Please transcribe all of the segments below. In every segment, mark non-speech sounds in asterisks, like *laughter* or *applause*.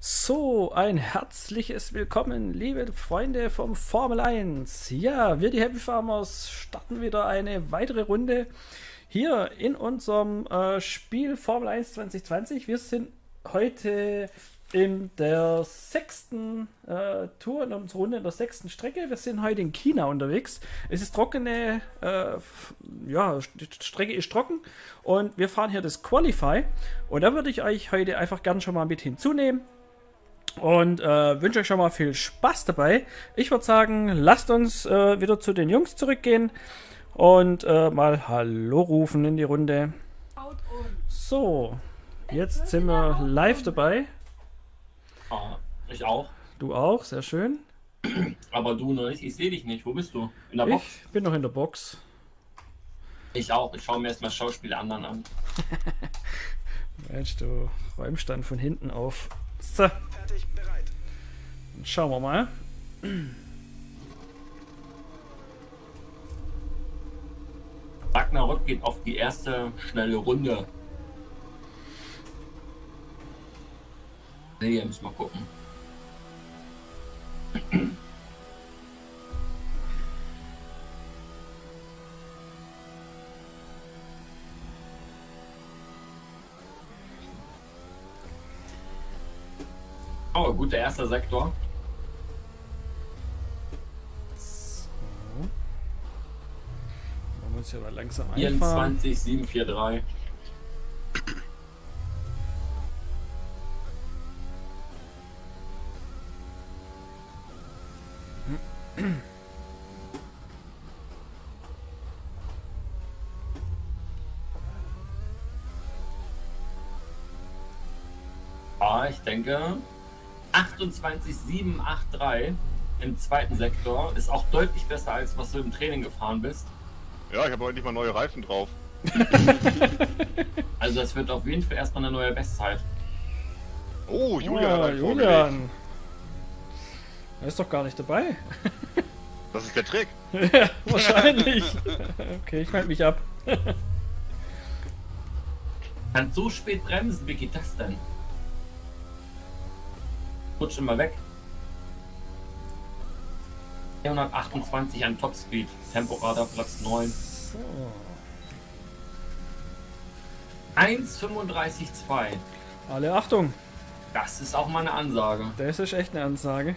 So, ein herzliches Willkommen, liebe Freunde vom Formel 1. Ja, wir die Happy Farmers starten wieder eine weitere Runde hier in unserem äh, Spiel Formel 1 2020. Wir sind heute in der sechsten äh, Tour, in unserer Runde in der sechsten Strecke. Wir sind heute in China unterwegs. Es ist trockene, äh, ja, die Strecke ist trocken und wir fahren hier das Qualify. Und da würde ich euch heute einfach gerne schon mal mit hinzunehmen und äh, wünsche euch schon mal viel Spaß dabei. Ich würde sagen, lasst uns äh, wieder zu den Jungs zurückgehen und äh, mal Hallo rufen in die Runde. So, jetzt sind wir live dabei. Ah, ich auch. Du auch, sehr schön. Aber du noch nicht, ich sehe dich nicht. Wo bist du? In der Box? Ich bin noch in der Box. Ich auch. Ich schaue mir erstmal Schauspiele anderen an. *laughs* Mensch, du räumst dann von hinten auf. So. Fertig, bereit. Dann schauen wir mal. Ragnarok geht auf die erste schnelle Runde. Müssen mal gucken. Oh, guter erster Sektor. So. Wir uns hier mal langsam 24, 743. Ah, ich denke 28783 im zweiten Sektor ist auch deutlich besser als was du im Training gefahren bist. Ja, ich habe heute nicht mal neue Reifen drauf. *laughs* also das wird auf jeden Fall erstmal eine neue Bestzeit. Oh, Julian. Ah, Julian. Er ist doch gar nicht dabei. *laughs* Das ist der Trick. ja, *laughs* wahrscheinlich. Okay, ich melde mich ab. Kann so spät bremsen, wie geht das denn? Rutsch immer weg. 428 an Topspeed. Temporadar Platz 9. So. 1,35,2. Alle Achtung. Das ist auch mal eine Ansage. Das ist echt eine Ansage.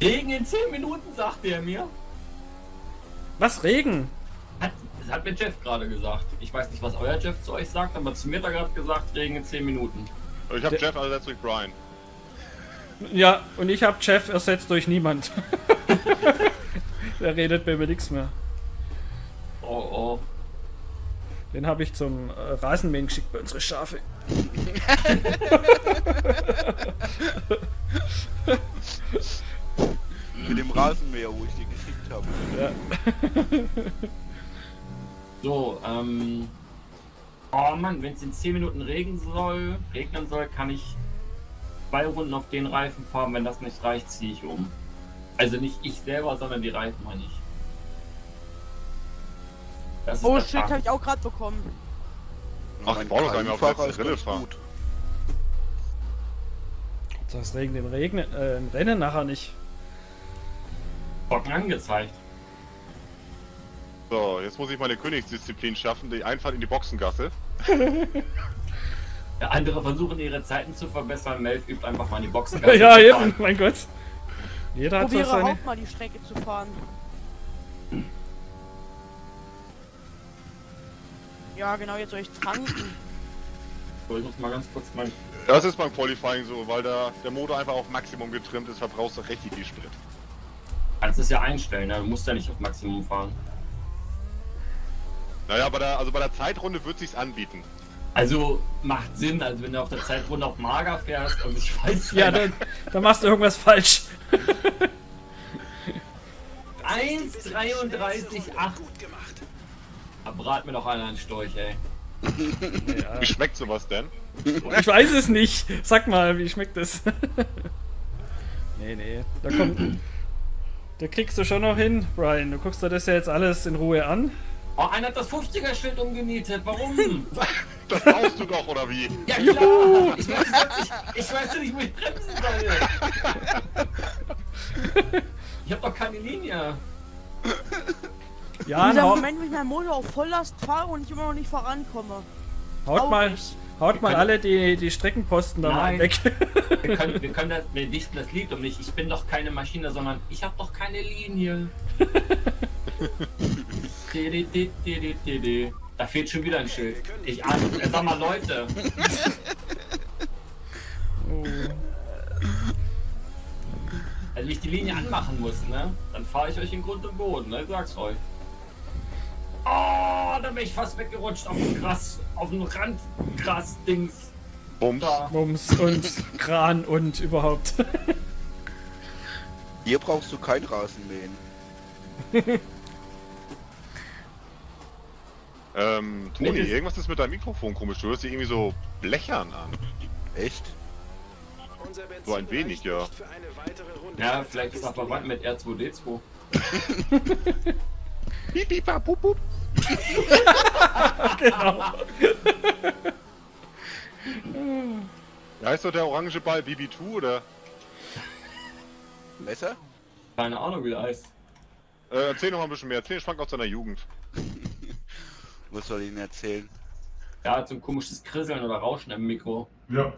Regen in 10 Minuten, sagt er mir. Was, Regen? Das hat mir Jeff gerade gesagt. Ich weiß nicht, was euer Jeff zu euch sagt, aber zu mir hat er gerade gesagt, Regen in 10 Minuten. Ich habe Jeff ersetzt durch Brian. Ja, und ich habe Jeff ersetzt durch niemand. *laughs* Der redet bei mir nichts mehr. Oh oh. Den habe ich zum äh, Rasenmähen geschickt bei unsere Schafe. Mit dem Rasenmäher, wo ich den geschickt habe. Ja. *laughs* so, ähm. Oh Mann, wenn es in 10 Minuten regnen soll, regnen soll, kann ich zwei Runden auf den Reifen fahren. Wenn das nicht reicht, ziehe ich um. Also nicht ich selber, sondern die Reifen meine ich. oh shit, habe ich auch gerade bekommen. Ach, ich brauche nicht mehr auf der Rille fahren. Das Regen im, Regnen, äh, im Rennen nachher nicht. Bocken angezeigt. So, jetzt muss ich meine Königsdisziplin schaffen, die Einfahrt in die Boxengasse. *laughs* ja, andere versuchen ihre Zeiten zu verbessern, Melf übt einfach mal in die *laughs* Boxengasse. ja, eben, mein Gott. Jeder hat Probiere seine... auch mal die Strecke zu fahren. Ja, genau, jetzt soll ich tanken. So, ich muss mal ganz kurz mein... Das ist beim Qualifying so, weil der, der Motor einfach auf Maximum getrimmt ist, verbrauchst du richtig viel Sprit. Kannst es ja einstellen, ne? du musst ja nicht auf Maximum fahren. Naja, bei der, also bei der Zeitrunde wird sich's anbieten. Also macht Sinn, also wenn du auf der Zeitrunde auf Mager fährst, also ich weiß ja. Ja, dann, dann machst du irgendwas falsch. 1,33,8. Da brat mir doch einer einen Storch, ey. Ja. *laughs* Wie schmeckt sowas denn? Ich weiß es nicht. Sag mal, wie schmeckt das? nee, nee. Da kommt. Da kriegst du schon noch hin, Brian. Du guckst dir das ja jetzt alles in Ruhe an. Oh, einer hat das 50er-Schild umgenietet. Warum? *laughs* Das brauchst du doch, oder wie? Ja klar! Ich weiß, nicht, ich weiß nicht, wo ich bremsen soll. Ich hab doch keine Linie. Ja, Dieser Moment, wenn ich meinen Motor auf Volllast fahre und ich immer noch nicht vorankomme. Haut mal, haut mal alle die, die Streckenposten da mal weg. wir können, *laughs* wir können das, wir dichten das Lied um mich. Ich bin doch keine Maschine, sondern ich habe doch keine Linie. *laughs* da fehlt schon wieder ein Schild. Ich ahne, äh, sag mal Leute. *laughs* Oh. Also wenn ich die Linie anmachen muss, ne? Dann fahre ich euch in Grund und Boden, ne? Ich sag's euch. Oh, da bin ich fast weggerutscht auf dem Gras, auf dem Randgras-Dings. Bums. Bums und *laughs* Kran und überhaupt. Hier brauchst du kein Rasenmähen. *laughs* ähm, Toni, irgendwas ist mit deinem Mikrofon komisch. Du hörst dich irgendwie so blechern an. Echt? So ein wenig, ja. Ja, vielleicht ist er verwandt mit R2D2. *laughs* Piep, piep, pup, pup. *laughs* genau. Heißt doch der orange Ball BB2 oder? Messer? Keine Ahnung, wie der heißt. Äh, erzähl noch mal ein bisschen mehr. Erzähl Schwank aus seiner Jugend. Was soll ich Ihnen erzählen? Er hat so ein komisches Krisseln oder Rauschen im Mikro. Ja.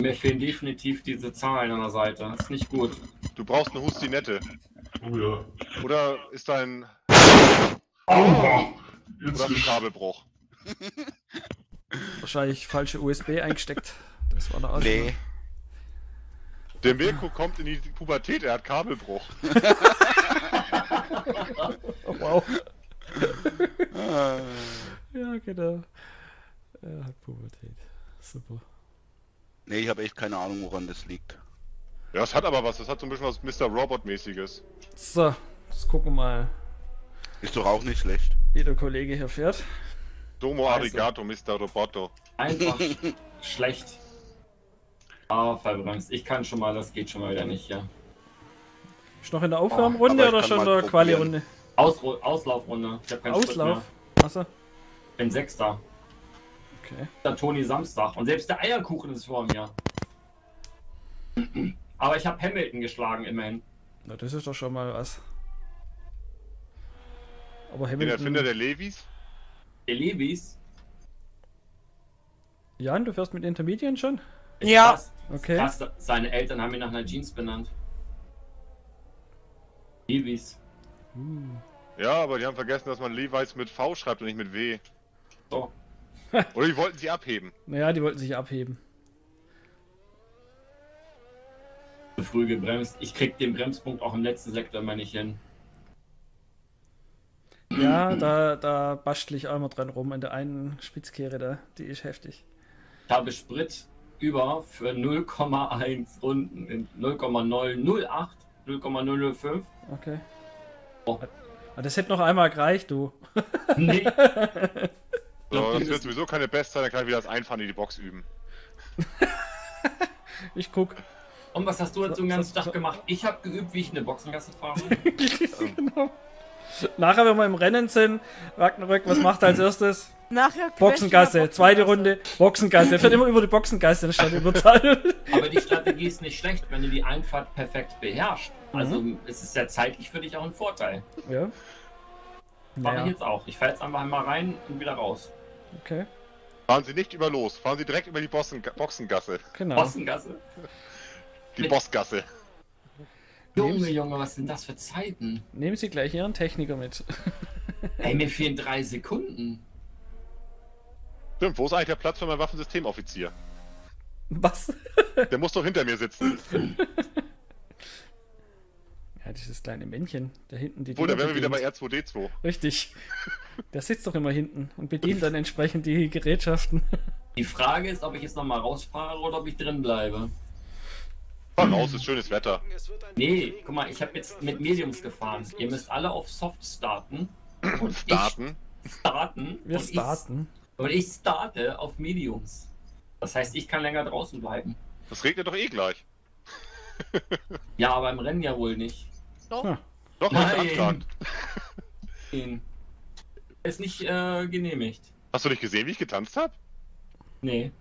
Mir fehlen definitiv diese Zahlen an der Seite. Das ist nicht gut. Du brauchst eine Hustinette. Oh ja. Oder ist dein. Aua! Oder ein Kabelbruch. Wahrscheinlich falsche USB eingesteckt. Das war der Arsch. Nee. Der Mirko kommt in die Pubertät, er hat Kabelbruch. *laughs* wow. *laughs* ja, genau. Er hat Pubertät. Super. Nee, ich habe echt keine Ahnung, woran das liegt. Ja, es hat aber was. Das hat so ein bisschen was Mr. Robot-mäßiges. So, jetzt gucken wir mal. Ist doch auch nicht schlecht. Wie der Kollege hier fährt. Domo also. arigato, Mr. Roboto. Einfach *laughs* schlecht. Ah, verbremst. Ich kann schon mal, das geht schon mal wieder nicht, ja. Ist noch in der Aufwärmrunde oh, oder schon in der Quali-Runde? Aus Auslaufrunde. Ich hab keinen Auslauf? Achso. Bin Sechster. Okay. Der Toni Samstag. Und selbst der Eierkuchen ist vor mir. Aber ich habe Hamilton geschlagen, immerhin. Na, das ist doch schon mal was. Aber Hamilton... Den Erfinder der Levis? Der Levis? Jan, du fährst mit Intermedien schon? Ist ja. Krass. Okay. Krass, seine Eltern haben ihn nach einer Jeans benannt. Levis. Uh. Ja, aber die haben vergessen, dass man Levi's mit V schreibt und nicht mit W. So. *laughs* Oder die wollten sie abheben. Naja, die wollten sich abheben. Zu früh gebremst. Ich krieg den Bremspunkt auch im letzten Sektor immer nicht hin. Ja, da, da bastel ich auch immer dran rum in der einen Spitzkehre da. Die ist heftig. Ich habe Sprit über für 0,1 Runden in 0,008, 0,005. Okay. Oh. Das hätte noch einmal gereicht, du. Nee. *laughs* So, das wird sowieso keine Bestzeit, dann kann ich wieder das Einfahren in die Box üben. *laughs* ich guck. Und was hast du jetzt so, den ganzen Tag gemacht? Ich habe geübt, wie ich eine Boxengasse fahre. *laughs* genau. Nachher, wenn wir im Rennen sind, Ragnarök, was macht er als erstes? Nachher Boxengasse, zweite Runde, Boxengasse. Er fährt immer über die Boxengasse statt über Tal. Aber die Strategie ist nicht schlecht, wenn du die Einfahrt perfekt beherrschst. Also mhm. es ist ja zeitlich für dich auch ein Vorteil. Ja. Mache naja. ich jetzt auch. Ich fahre jetzt einfach einmal rein und wieder raus. Okay. Fahren Sie nicht über los, fahren Sie direkt über die Boxengasse. Genau. Boxengasse. *laughs* Die Mit Bossgasse. Junge, Junge, was sind das für Zeiten? Nehmen Sie gleich Ihren Techniker mit. *laughs* Ey, mir fehlen drei Sekunden. Stimmt, wo ist eigentlich der Platz für meinen Waffensystemoffizier? Was? Der muss doch hinter mir sitzen. *laughs* Ja, dieses kleine Männchen da hinten. Die oh, da wären wir wieder bei R2D2. Richtig. *laughs* Der sitzt doch immer hinten und bedient dann entsprechend die Gerätschaften. Die Frage ist, ob ich jetzt nochmal rausfahre oder ob ich drin bleibe. Fahr raus, ist schönes Wetter. Nee, guck mal, ich habe jetzt mit Mediums gefahren. Ihr müsst alle auf Soft starten. Und starten? starten. Wir und starten. Ich, und ich starte auf Mediums. Das heißt, ich kann länger draußen bleiben. Das regnet doch eh gleich. ja, aber im Rennen ja wohl nicht. Doch. Ja. Doch, Nein. Ist nicht äh, genehmigt. Hast du nicht gesehen, wie ich getanzt habe? Nee.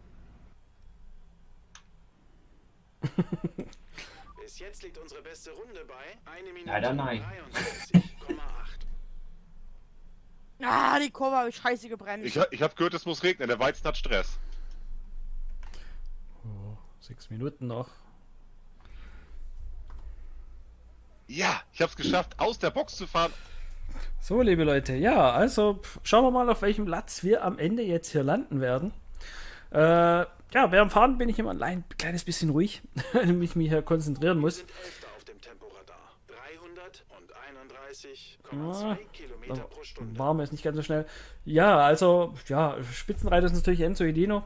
*laughs* Bis jetzt liegt unsere beste Runde bei 1 Minute Leider nein. 63,8. Ah, die Kurve habe ich scheiße gebrennt. Ich, ich hab gehört, es muss regnen. Der Weizen hat Stress. Oh, sechs Minuten noch. Ja, ich hab's geschafft, aus der Box zu fahren. So, liebe Leute, ja, also schauen wir mal, auf welchem Platz wir am Ende jetzt hier landen werden. Äh, ja, während Fahren bin ich immer ein klein- kleines bisschen ruhig, *laughs* damit ich mich hier konzentrieren muss. sind Elfter auf dem Temporadar. 331,2 Kilometer pro Stunde. Waren wir jetzt nicht ganz so schnell. Ja, also, ja, Spitzenreiter ist natürlich Enzo Edino.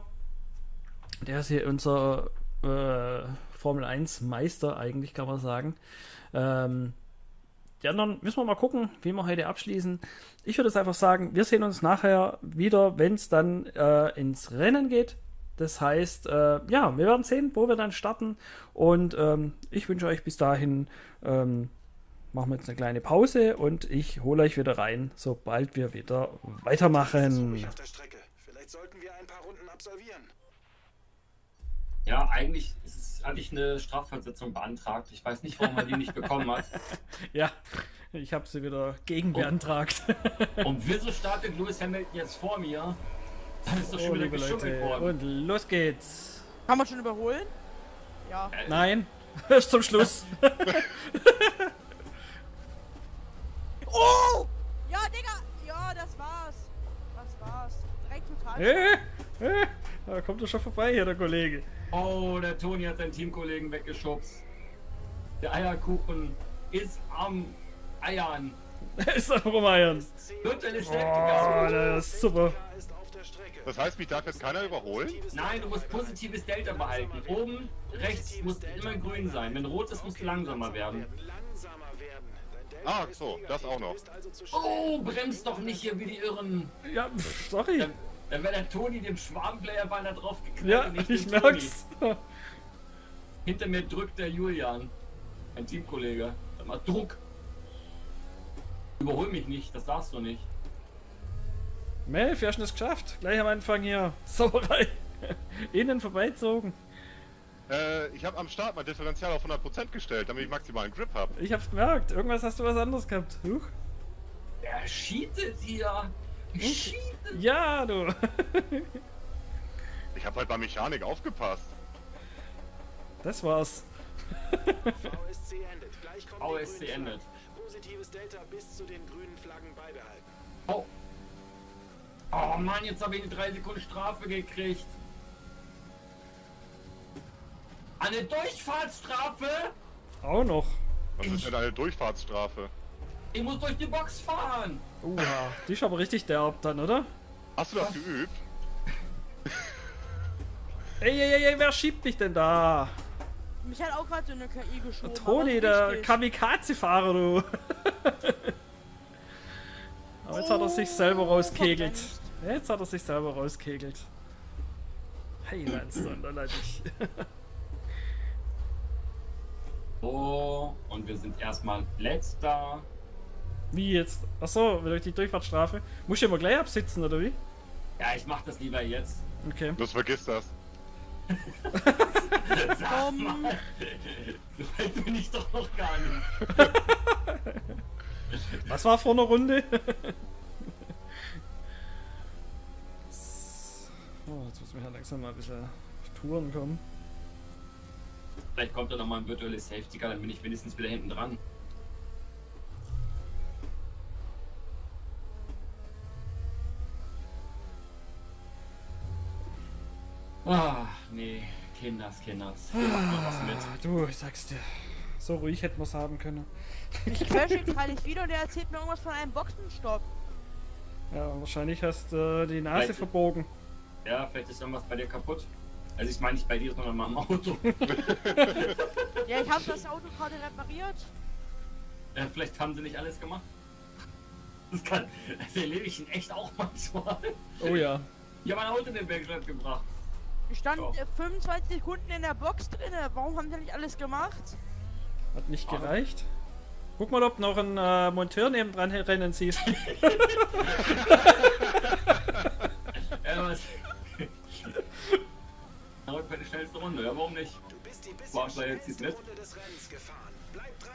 Der ist hier unser äh, Formel 1 Meister, eigentlich kann man sagen. Ähm, die anderen müssen wir mal gucken, wie wir heute abschließen. Ich würde es einfach sagen, wir sehen uns nachher wieder, wenn es dann äh, ins Rennen geht. Das heißt, äh, ja, wir werden sehen, wo wir dann starten. Und ähm, ich wünsche euch bis dahin, ähm, machen wir jetzt eine kleine Pause und ich hole euch wieder rein, sobald wir wieder weitermachen. ruhig auf der Strecke. Vielleicht sollten wir ein paar Runden absolvieren. Ja, eigentlich ist es, hatte ich eine Strafversetzung beantragt. Ich weiß nicht, warum man die nicht bekommen hat. *laughs* Ja, ich habe sie wieder gegen beantragt. *laughs* Und wieso *laughs* startet Lewis Hamilton jetzt vor mir? Dann ist doch schon wieder liebe geschummelt Leute, worden. und los geht's. Kann man schon überholen? Ja. Äh, Nein, erst zum Schluss. Oh! Ja, Digga! Ja, das war's. Das war's. Direkt total. äh, äh, da kommt er schon vorbei hier, der Kollege. Oh, der Toni hat seinen Teamkollegen weggeschubst. Der Eierkuchen ist am Eiern. *laughs* ist am Rumeiern. Oh, das ist super. Das heißt, mich darf jetzt keiner überholen? Nein, du musst positives Delta behalten. Oben, rechts muss immer grün sein. Wenn rot ist, musst du langsamer werden. Ah, so, das auch noch. Oh, bremst doch nicht hier wie die Irren. Ja, pff, sorry. Dann, dann wäre der Toni dem Schwarmplayer beinahe drauf geknallt. Ja, und nicht ich Toni. merk's. Hinter mir drückt der Julian. Ein Teamkollege. Sag mal, Druck. Überhol mich nicht, das darfst du nicht. Melf, wir haben es geschafft. Gleich am Anfang hier. *laughs* Sauerei. Innen vorbeizogen. Äh, ich habe am Start mein Differential auf 100% gestellt, damit ich maximalen Grip habe. Ich hab's gemerkt. Irgendwas hast du was anderes gehabt. Huch. Er cheatet hier. Cheatet. Ja, du. Ich habe halt bei Mechanik aufgepasst. Das war's. VSC endet. Gleich kommt die VSC grüne endet. Flagge. Positives Delta bis zu den grünen Flaggen beibehalten. Oh. Oh Mann, jetzt habe ich eine 3 Sekunden Strafe gekriegt. Eine Durchfahrtsstrafe? Auch noch. Was ist denn eine Durchfahrtsstrafe? Ich muss durch die Box fahren. Uha. Die ist aber richtig derb dann, oder? Hast du das geübt? *laughs* Ey, ey, ey, ey, wer schiebt mich denn da? Mich hat auch gerade so eine KI geschoben. Toni, aber der. Kamikaze-Fahrer, du. *laughs* Aber jetzt hat er sich selber Oh, rauskegelt. Jetzt hat er sich selber rauskegelt. Hey, Lanster, und dann ich. *laughs* Oh, und wir sind erstmal letzter. Wie jetzt? Achso, wieder die Durchfahrtsstrafe. Muss ich immer gleich absitzen, oder wie? Ja, ich mach das lieber jetzt. Okay. Das vergiss das. *laughs* Sag mal, so weit bin ich doch noch gar nicht. *laughs* Was war vor einer Runde? *laughs* oh, jetzt muss mir ja langsam mal ein bisschen auf Touren kommen. Vielleicht kommt da nochmal ein virtuelles Safety Car, dann bin ich wenigstens wieder hinten dran. Ah, nee, Kinders, Kinders. Ah, du, ich sag's dir. So ruhig hätten wir's haben können. ich quetsche ihn freilich wieder und der erzählt mir irgendwas von einem Boxenstopp. Ja, wahrscheinlich hast du äh, die Nase Vielleicht- verbogen. Ja, vielleicht ist irgendwas bei dir kaputt. Also ich meine nicht bei dir, sondern mal im Auto. *laughs* Ja, ich habe das Auto gerade repariert. Ja, vielleicht haben sie nicht alles gemacht. Das kann. Das erlebe ich in echt auch manchmal. Oh ja. Ich habe ein Auto in den Werkstatt gebracht. Ich stand Ja. äh, 25 Sekunden in der Box drin. Warum haben sie nicht alles gemacht? Hat nicht gereicht. Guck mal, ob noch ein äh, Monteur nebendran rennen siehst. *laughs* *laughs* Ja, was, schnellste Runde. Ja, warum nicht? Du bist die bisher jetzt schnellste mit? Runde des Rennens gefahren. Bleib dran.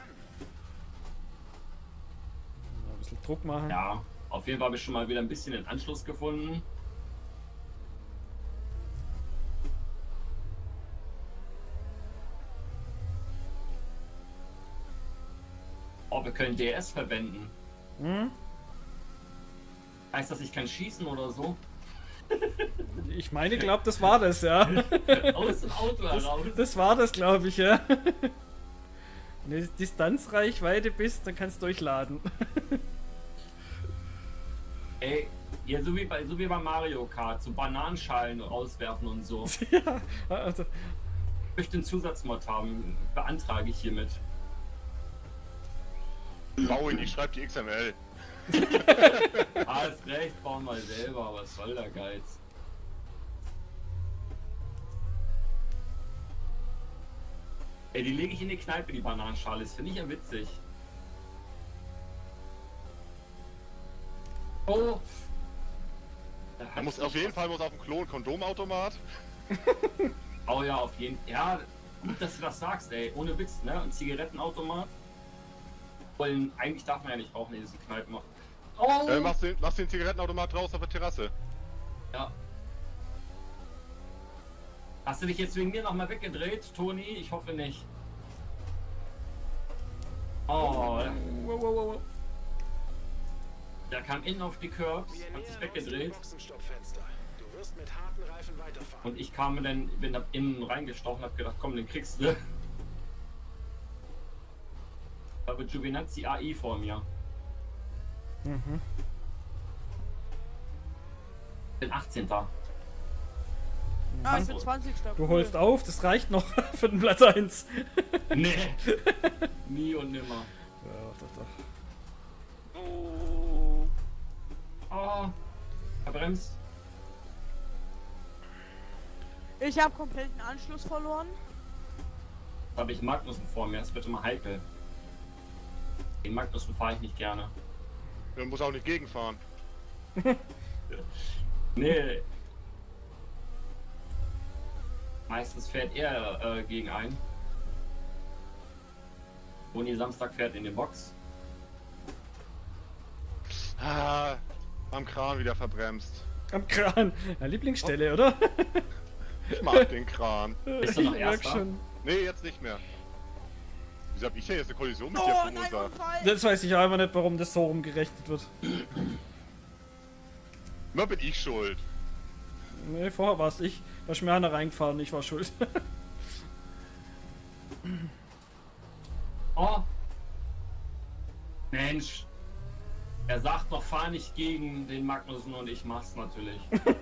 Ein bisschen Druck machen. Ja, auf jeden Fall habe ich schon mal wieder ein bisschen den Anschluss gefunden. Oh, wir können DS verwenden. Hm? Heißt das, ich kann schießen oder so? *laughs* Ich meine, glaube, das war das, ja. *laughs* Aus dem Auto Das, heraus. das war das, glaube ich, ja. *laughs* Wenn du Distanzreichweite bist, dann kannst du durchladen. Ey, ja, so wie, bei, so wie bei Mario Kart, so Bananenschalen rauswerfen und so. ja, also, Ich möchte einen Zusatzmod haben, beantrage ich hiermit. Bau ihn, ich schreib die XML. *laughs* Ah, ist recht, bauen wir selber, was soll der Geiz? Ey, die lege ich in die Kneipe, die Bananenschale, das finde ich ja witzig. Oh! Da muss auf jeden was- Fall muss auf dem Klo ein Kondomautomat. *laughs* Oh ja, auf jeden Fall. Ja, gut, dass du das sagst, ey. Ohne Witz, ne? Ein Zigarettenautomat. Wollen, eigentlich darf man ja nicht rauchen in diesen Kneipen. Oh! Äh, machst, den, machst den Zigarettenautomat draußen auf der Terrasse. Ja. Hast du dich jetzt wegen mir nochmal weggedreht, Toni? Ich hoffe nicht. Oh, wow, wow, wow. der kam innen auf die Curbs, hat sich weggedreht Boxenstoppfenster. Du wirst mit harten Reifen weiterfahren. und ich kam dann, bin da innen reingestochen, hab gedacht, komm, den kriegst du. Aber Giovinazzi AI vor mir. Mhm. Bin 18. Ah, ich bin 20. Du holst auf, das reicht noch *laughs* für den Platz 1. Nee. *laughs* Nie und nimmer. Ja, doch, doch. Oh. Oh. Er bremst. Ich habe komplett den Anschluss verloren. Da habe ich Magnussen vor mir, es wird immer heikel. Den Magnussen fahre ich nicht gerne. Man muss auch nicht gegenfahren. *laughs* Nee. Meistens fährt er äh, gegen einen. Toni Samstag fährt in den Box. Ah, am Kran wieder verbremst. Am Kran. Ja, Lieblingsstelle, oder? Ich mag den Kran. Bist du noch Ich merk Erster? schon. Nee, jetzt nicht mehr. Wieso hab ich denn jetzt eine Kollision mit Oh, dir verursacht? Das weiß ich einfach nicht, warum das so rumgerechnet wird. Immer bin ich schuld. Nee, vorher war es ich. Da ist mir einer reingefahren, ich war schuld. *laughs* Oh. Mensch. Er sagt doch, fahr nicht gegen den Magnussen und ich mach's natürlich. *laughs*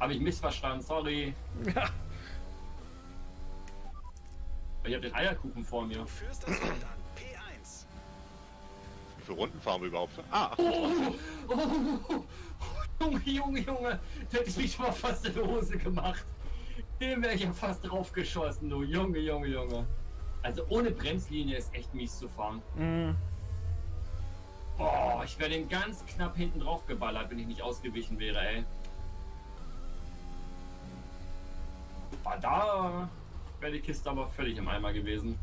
Habe ich missverstanden, sorry. ja. Ich habe den Eierkuchen vor mir. Du führst das Feld an. P1. Wie viele Runden fahren wir überhaupt? Ah, ach, Oh, Junge, Junge, Junge, da hätte ich mich schon mal fast in die Hose gemacht. Dem wäre ich ja fast draufgeschossen, du Junge, Junge, Junge. Also ohne Bremslinie ist echt mies zu fahren. Mm, Boah, ich wäre den ganz knapp hinten drauf geballert, wenn ich nicht ausgewichen wäre, ey. Boah, da wäre die Kiste aber völlig im Eimer gewesen.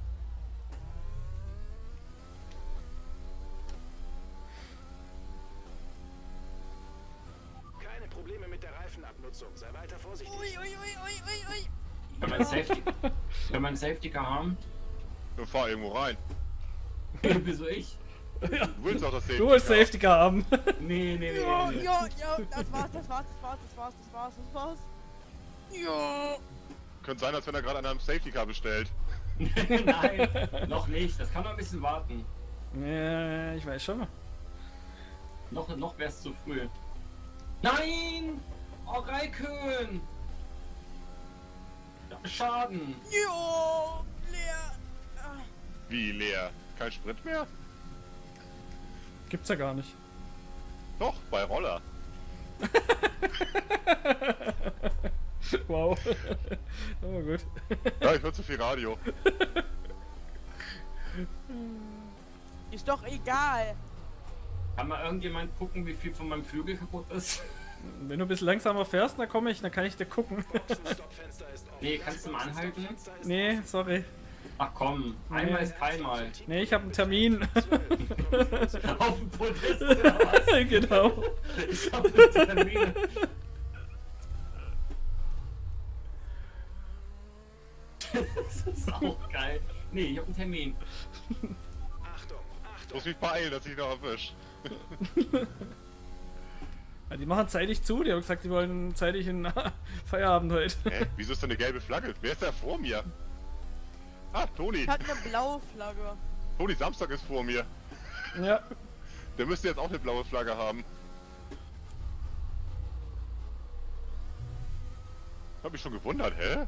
Keine Probleme mit der Reifenabnutzung. Sei weiter vorsichtig. Ui, ui, ui, ui, ui, wir einen Safety, *laughs* wir einen Safety Car haben? dann fahr irgendwo rein. *laughs* Wieso ich? Du willst auch das Safety du willst Car. Safety Car haben. Nee, nee, nee. Ja, nee. ja, ja, das war's, das war's, das war's, das war's, das war's, das war's. Ja. Könnte sein, als wenn er gerade an einem Safety Car bestellt. *laughs* Nein, *laughs* noch nicht. Das kann noch ein bisschen warten. ja, ich weiß schon. Noch, noch wäre es zu früh. Nein! Oh, Raikön! Schaden! Jo, leer. Ah, Wie leer? Kein Sprit mehr? Gibt's ja gar nicht. Doch, bei Roller. *laughs* *laughs* wow. *laughs* Aber gut. *laughs* Ja, ich höre zu viel Radio. Ist doch egal. Kann mal irgendjemand gucken, wie viel von meinem Flügel kaputt ist? Wenn du ein bisschen langsamer fährst, dann komme ich, dann kann ich dir gucken. Nee, kannst du mal anhalten? Nee, sorry. Ach komm, einmal ist keinmal. Nee, ich habe einen Termin. Auf dem Podest oder was? genau. Ich hab einen Termin. Das ist auch geil. Nee, ich hab einen Termin. Achtung, Ich Achtung. muss mich beeilen, dass ich noch erwisch. Ja, die machen zeitig zu, die haben gesagt, die wollen zeitig in *laughs* Feierabend heute. Hä? Wieso ist da eine gelbe Flagge? Wer ist da vor mir? Ah, Toni. Ich hatte eine blaue Flagge. Toni Samstag ist vor mir. Ja. Der müsste jetzt auch eine blaue Flagge haben. Hab mich schon gewundert, hä?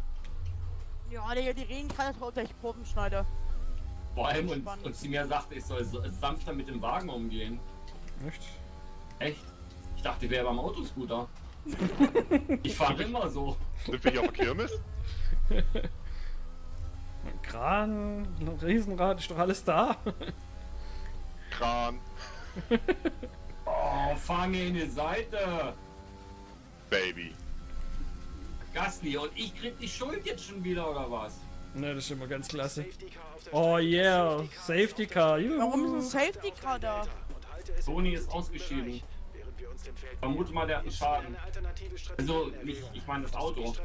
Ja, Digga, die dass ich Proben schneide. Vor allem, und, und sie mir sagte, ich soll so- sanfter mit dem Wagen umgehen. Echt? Echt? Ich dachte, ich wäre beim Autoscooter. *laughs* Ich fahre immer so. Sind wir hier auf der Kirmes? Ein Kran, ein Riesenrad, ist doch alles da. Kran. Oh, fahr mir in die Seite. Baby. Gasly, und ich krieg die Schuld jetzt schon wieder, oder was? ne, das ist immer ganz klasse. Oh yeah, Safety Car. Warum ist ein Juhu. Safety Car da? Sony ist ausgeschieden. Vermute mal, der hat einen Schaden. Also, nicht, ich meine das Auto.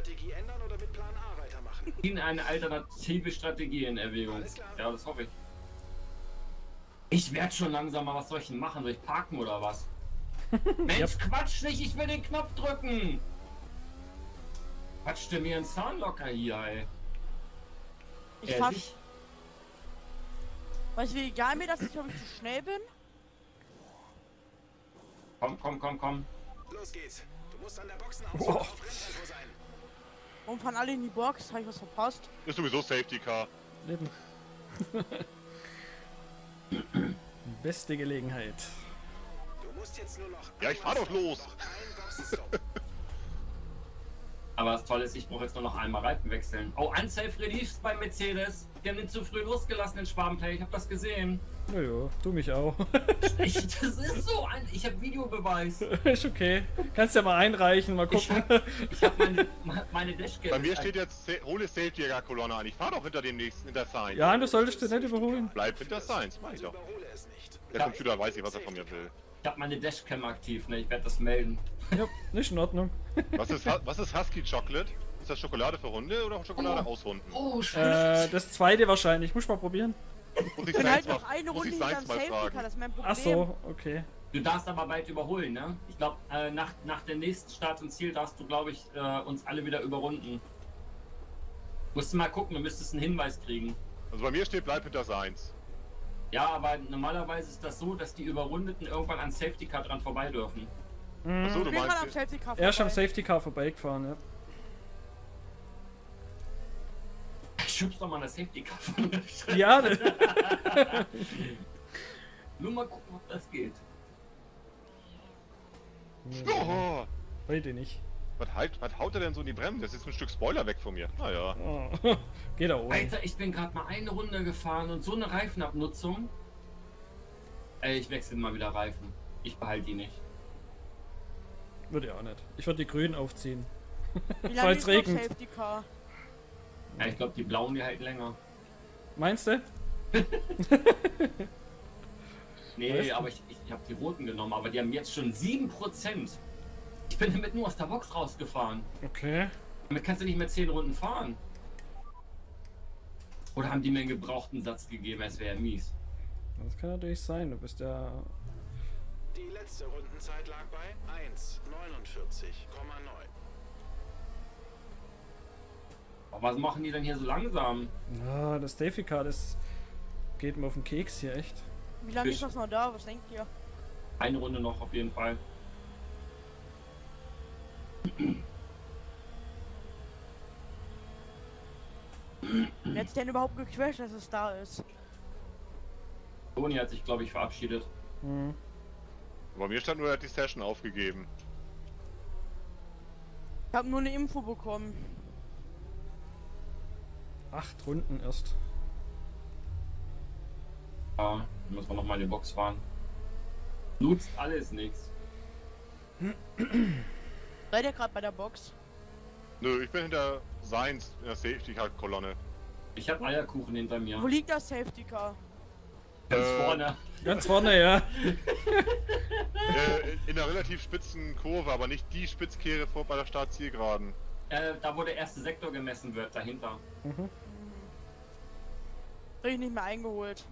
In *laughs* eine alternative Strategie in Erwägung. Ja, das hoffe ich. Ich werde schon langsam mal was soll ich denn machen? Soll ich parken oder was? *laughs* Mensch, Quatsch nicht, ich will den Knopf drücken! Quatschte mir einen Zahn locker hier, ey. Ich fahr, Ehrlich? weißt du, wie egal mir das ist, ob ich zu schnell bin? Komm, komm, komm, komm. Los geht's. Du musst an der Boxenausfahrt auf Renntempo sein. Und fahren alle in die Box, habe ich was verpasst? Ist sowieso Safety Car. Leben. *laughs* Beste Gelegenheit. Du musst jetzt nur noch Ja, ich fahr doch los. *laughs* Aber das Tolle ist, ich brauche jetzt nur noch einmal Reifen wechseln. Oh, Unsafe Release bei Mercedes. Die haben den zu früh losgelassen, den Schwabenplay. Ich habe das gesehen. Naja, du mich auch. *laughs* Ich, das ist so ein. Ich habe Videobeweis. *laughs* ist okay. Kannst ja mal einreichen, mal Ich gucken. habe ich hab meine, *laughs* meine Dashcam. Bei mir steht jetzt, hole Safety Car Kolonne an. Ich fahr doch hinter dem nächsten, hinter Science. Ja, du solltest den nicht überholen. Bleib hinter Science, mach ich Also doch. Der Ja. Computer weiß nicht, was er von mir will. Ich habe meine Dashcam aktiv, ne? Ich werde das melden. Ja, nicht in Ordnung. Was ist, was ist Husky Chocolate? Ist das Schokolade für Hunde oder Schokolade aus Hunden? Oh, Äh, das zweite wahrscheinlich. Muss mal probieren. Muss ich Ich bin halt noch eine muss Runde ich hinterm Safety Car, fragen. das ist mein Problem. Ach so, okay. Du darfst aber bald überholen, ne? Ich glaube, äh, nach, nach dem nächsten Start und Ziel darfst du, glaube ich, äh, uns alle wieder überrunden. Musst du mal gucken, du müsstest einen Hinweis kriegen. Also bei mir steht, bleib hinter Science. Ja, aber normalerweise ist das so, dass die Überrundeten irgendwann an Safety Car dran vorbei dürfen. Achso, Ich du bin gerade am meinst, Safety Car Er ist am vorbei. Safety Car vorbeigefahren, ja. Schubst doch mal das Safety Car von der Strecke. *laughs* Ja, *laughs* Nur mal gucken, ob das geht. oh, heute nicht. Was, halt, was haut er denn so in die Bremse? Das ist ein Stück Spoiler weg von mir. Naja. Oh. *laughs* Geht er ohne. Alter, ich bin gerade mal eine Runde gefahren und so eine Reifenabnutzung. Ey, ich wechsle mal wieder Reifen. Ich behalte die nicht. Würde ja auch nicht. Ich würde die grünen aufziehen. Wie *laughs* lange Falls ist noch regnet. Safety Car? Ja, ich glaube, die blauen, die halten länger. Meinst du? *laughs* Nee, Weißt du? aber ich, ich, ich habe die roten genommen, aber die haben jetzt schon 7%. Ich bin damit nur aus der Box rausgefahren. Okay. Damit kannst du nicht mehr 10 Runden fahren. Oder haben die mir einen gebrauchten Satz gegeben, es wäre mies. Das kann natürlich sein. Du bist ja. Die letzte Rundenzeit lag bei 1,49,9. Aber was machen die denn hier so langsam? Ah, das Safety Car, das geht mir auf den Keks hier echt. Wie lange ist das noch da? Was denkt ihr? Eine Runde noch auf jeden Fall. Wer hat sich denn überhaupt gecrashed, dass es da ist? Toni hat sich, glaube ich, verabschiedet. Hm. Bei mir stand nur, er hat die Session aufgegeben. Ich habe nur eine Info bekommen. Acht Runden erst. Ja, dann müssen wir noch mal in die Box fahren. Nutzt alles nichts. *clears throat* Seid ihr gerade bei der Box? Nö, ich bin hinter Seins in der Safety-Kolonne. Ich habe Eierkuchen hinter mir. Wo liegt das Safety Car? Ganz Äh, vorne. Ganz vorne, ja. *laughs* Äh, in einer relativ spitzen Kurve, aber nicht die Spitzkehre vor bei der Startzielgeraden. Äh, da wo der erste Sektor gemessen wird, dahinter. Bin ich nicht mehr eingeholt.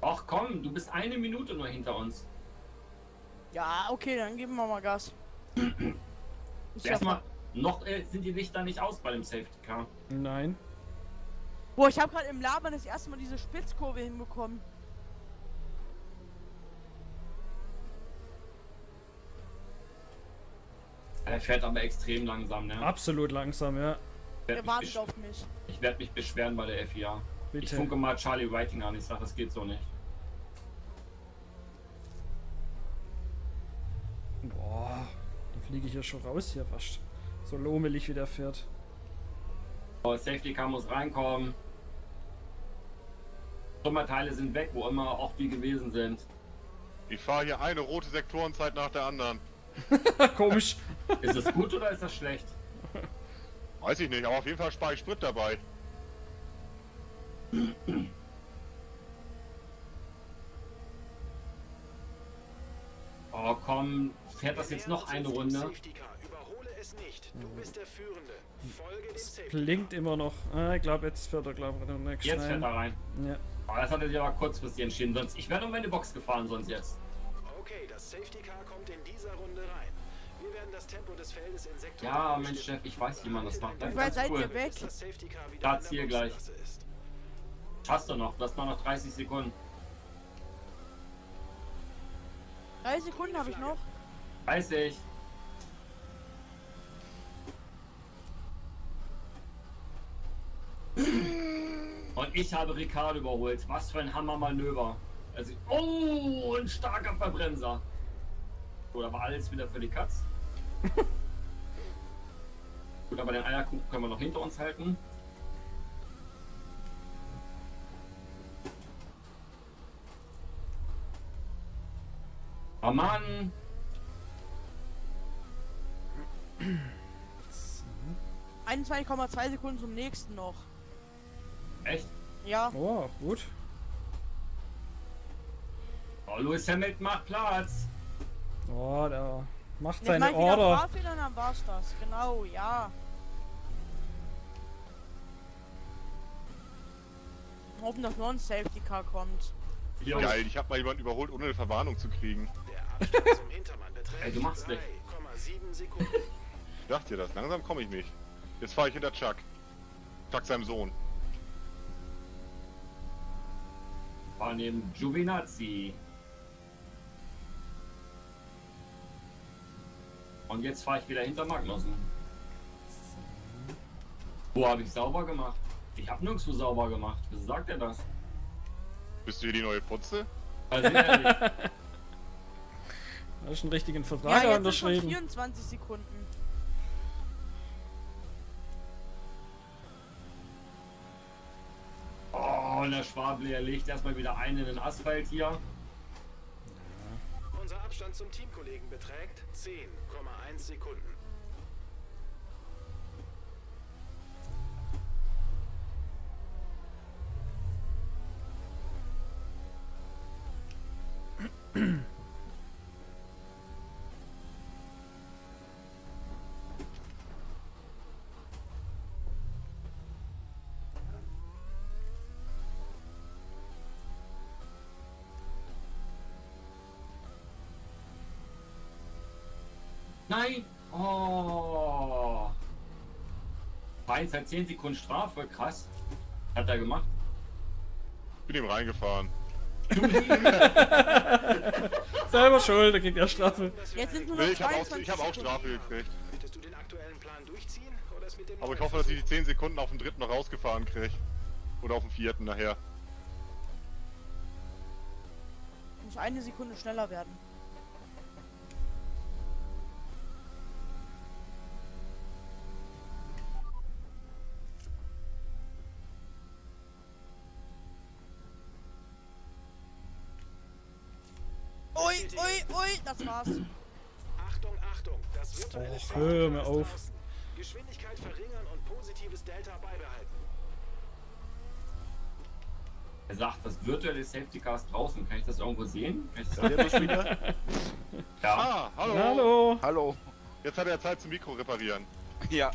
Ach komm, du bist eine Minute nur hinter uns. Ja, okay, dann geben wir mal Gas. *clears throat* Ja Erstmal, noch äh, sind die Lichter nicht aus bei dem Safety Car. Nein. Boah, ich habe gerade im Labern das erste Mal diese Spitzkurve hinbekommen. Er fährt aber extrem langsam, ne? Absolut langsam, ja. Ich Er wartet auf mich. Ich werde mich beschweren bei der FIA. Ich Bitte. funke mal Charlie Whiting an. Ich sag, das geht so nicht. Boah, da fliege ich ja schon raus hier fast. So lomelig wie der fährt. Oh, Safety Car muss reinkommen. Sommerteile sind weg, wo immer auch die gewesen sind. Ich fahre hier eine rote Sektorenzeit nach der anderen. *laughs* Komisch. Ist es gut oder ist das schlecht? Weiß ich nicht, aber auf jeden Fall spare ich Sprit dabei. Oh komm, fährt das jetzt noch eine Runde? Es Safety Blinkt immer noch. Ah, ich glaube, jetzt fährt er, glaube ich, nächste Jetzt fährt rein. er rein. Ja. Oh, das hat er sich aber kurzfristig entschieden. Sonst, ich wäre um meine Box gefahren, sonst jetzt. Okay, das Safety Car kommt in dieser Runde rein. Wir werden das Tempo des Feldes in Sektor Ja, Mensch. Chef, ich weiß, wie man das macht. Das Wie ist seid cool. ihr weg? Das der hier gleich. Schaffst du noch. Hast nur noch 30 Sekunden. Drei Sekunden habe ich noch. 30. Und ich habe Ricardo überholt. Was für ein Hammermanöver. Also, oh, ein starker Verbremser. Gut, aber alles wieder für die Katz. *laughs* Gut, aber den Eierkuchen können wir noch hinter uns halten. Oh Mann! 21,2 Sekunden zum nächsten noch. Echt? Ja, Oh, gut. Oh, Lewis Hamilton macht Platz! Oh, der macht jetzt seine Order. Fahrfehler, dann war's das. Genau, ja. Hoffen, dass noch ein Safety Car kommt. Jungs, Geil, ich habe mal jemanden überholt, ohne eine Verwarnung zu kriegen. Der Abstand zum Hintermann beträgt Ey, du machst nicht. 3,7 Sekunden. Ich dachte dir das, langsam komme ich nicht. Jetzt fahre ich hinter Chuck. Chuck seinem Sohn. war neben Giovinazzi. Und jetzt fahre ich wieder hinter Magnussen. Wo habe ich sauber gemacht? Ich habe nirgendwo sauber gemacht. Wieso sagt er das? Bist du hier die neue Putze? Also ehrlich, Hast du einen richtigen Ja, Vertrag jetzt sind schon unterschrieben? 24 Sekunden. Und der Schwable, er legt erstmal wieder einen in den Asphalt hier. Unser Abstand zum Teamkollegen beträgt 10,1 Sekunden. Nein! Oh! Heinz hat 10 Sekunden Strafe, krass. Hat er gemacht. Bin ihm reingefahren. *laughs* *laughs* Selber schuld, da kriegt er Strafe. Jetzt sind nur Nee, noch ich habe auch, 22 ich hab auch. Strafe gekriegt. Du den aktuellen Plan durchziehen oder mit dem Aber ich hoffe, dass ich die versuchen? 10 Sekunden auf dem dritten noch rausgefahren kriege. Oder auf dem vierten nachher. Muss eine Sekunde schneller werden. Das war's. Achtung, Achtung. Das virtuelle Och, Safety hör mir auf. draußen. Geschwindigkeit verringern und positives Delta beibehalten. Er sagt, das virtuelle Safety Car ist draußen. Kann ich das irgendwo sehen? Kann ich das mich wieder? *laughs* ja. Ah, hallo. Hallo. Hallo. Jetzt hat er Zeit zum Mikro reparieren. *laughs* Ja.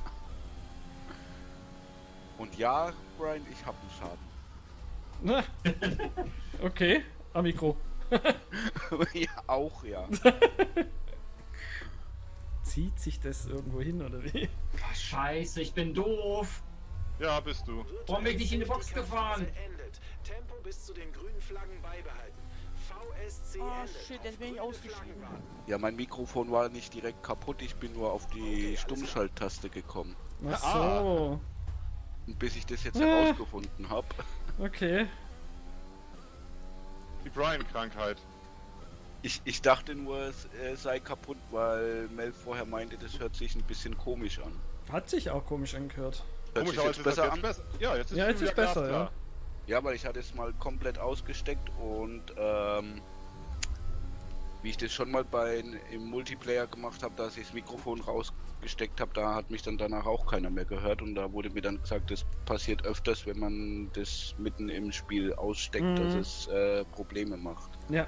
Und ja, Brian, ich hab einen Schaden. Na. *laughs* Okay, am Mikro. *laughs* ja, auch ja. *laughs* Zieht sich das irgendwo hin oder wie? Ah, scheiße, ich bin doof. Ja, bist du. Warum bin ich nicht in die Box gefahren? Tempo bis zu den grünen Flaggen beibehalten. VSC Oh, shit, jetzt bin ich warten. Ja, mein Mikrofon war nicht direkt kaputt, ich bin nur auf die Stummschalttaste gekommen. Ach Ah. so. Und bis ich das jetzt Ah. *laughs* herausgefunden habe. Okay. Die Brian-Krankheit. Ich, ich dachte nur, es äh, sei kaputt, weil Mel vorher meinte, das hört sich ein bisschen komisch an. Hat sich auch komisch angehört. Hört sich Komischerweise jetzt besser jetzt an? besser. Ja, jetzt ist Ja, es jetzt ist besser, glasklar. Ja, weil ich hatte es mal komplett ausgesteckt und ähm, wie ich das schon mal bei im Multiplayer gemacht habe, dass ich das Mikrofon rausgesteckt habe, da hat mich dann danach auch keiner mehr gehört und da wurde mir dann gesagt, das passiert öfters, wenn man das mitten im Spiel aussteckt, Mhm. dass es äh, Probleme macht. Ja.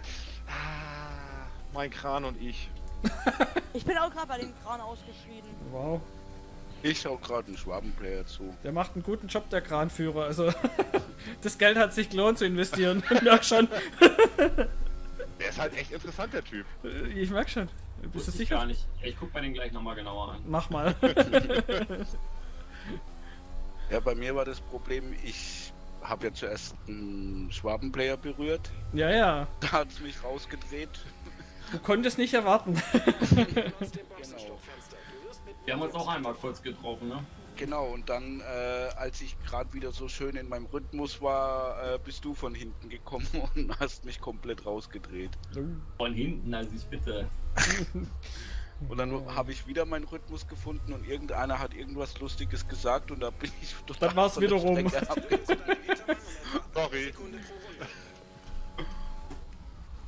Ah, mein Kran und ich. *laughs* Ich bin auch gerade bei dem Kran ausgeschieden. Wow. Ich schau gerade einen Schwabenplayer zu. Der macht einen guten Job, der Kranführer. Also, *laughs* das Geld hat sich gelohnt zu investieren. Ich merk schon. *laughs* Der ist halt echt interessant, der Typ. Ich merk schon. Bist du Wusste sicher? gar nicht. Ich guck mir den gleich nochmal genauer an. Mach mal. *laughs* Ja, bei mir war das Problem, ich habe ja zuerst einen Schwabenplayer berührt, ja, ja. da hat es mich rausgedreht. Du konntest nicht erwarten. Mit *laughs* Wir haben uns auch einmal kurz getroffen, ne? Genau, und dann, äh, als ich gerade wieder so schön in meinem Rhythmus war, äh, bist du von hinten gekommen *laughs* und hast mich komplett rausgedreht. Von hinten, also ich bitte. *laughs* Und dann habe ich wieder meinen Rhythmus gefunden und irgendeiner hat irgendwas Lustiges gesagt und da bin ich total Dann war's von der wieder rum. Strecke abgezogen. *laughs* Sorry.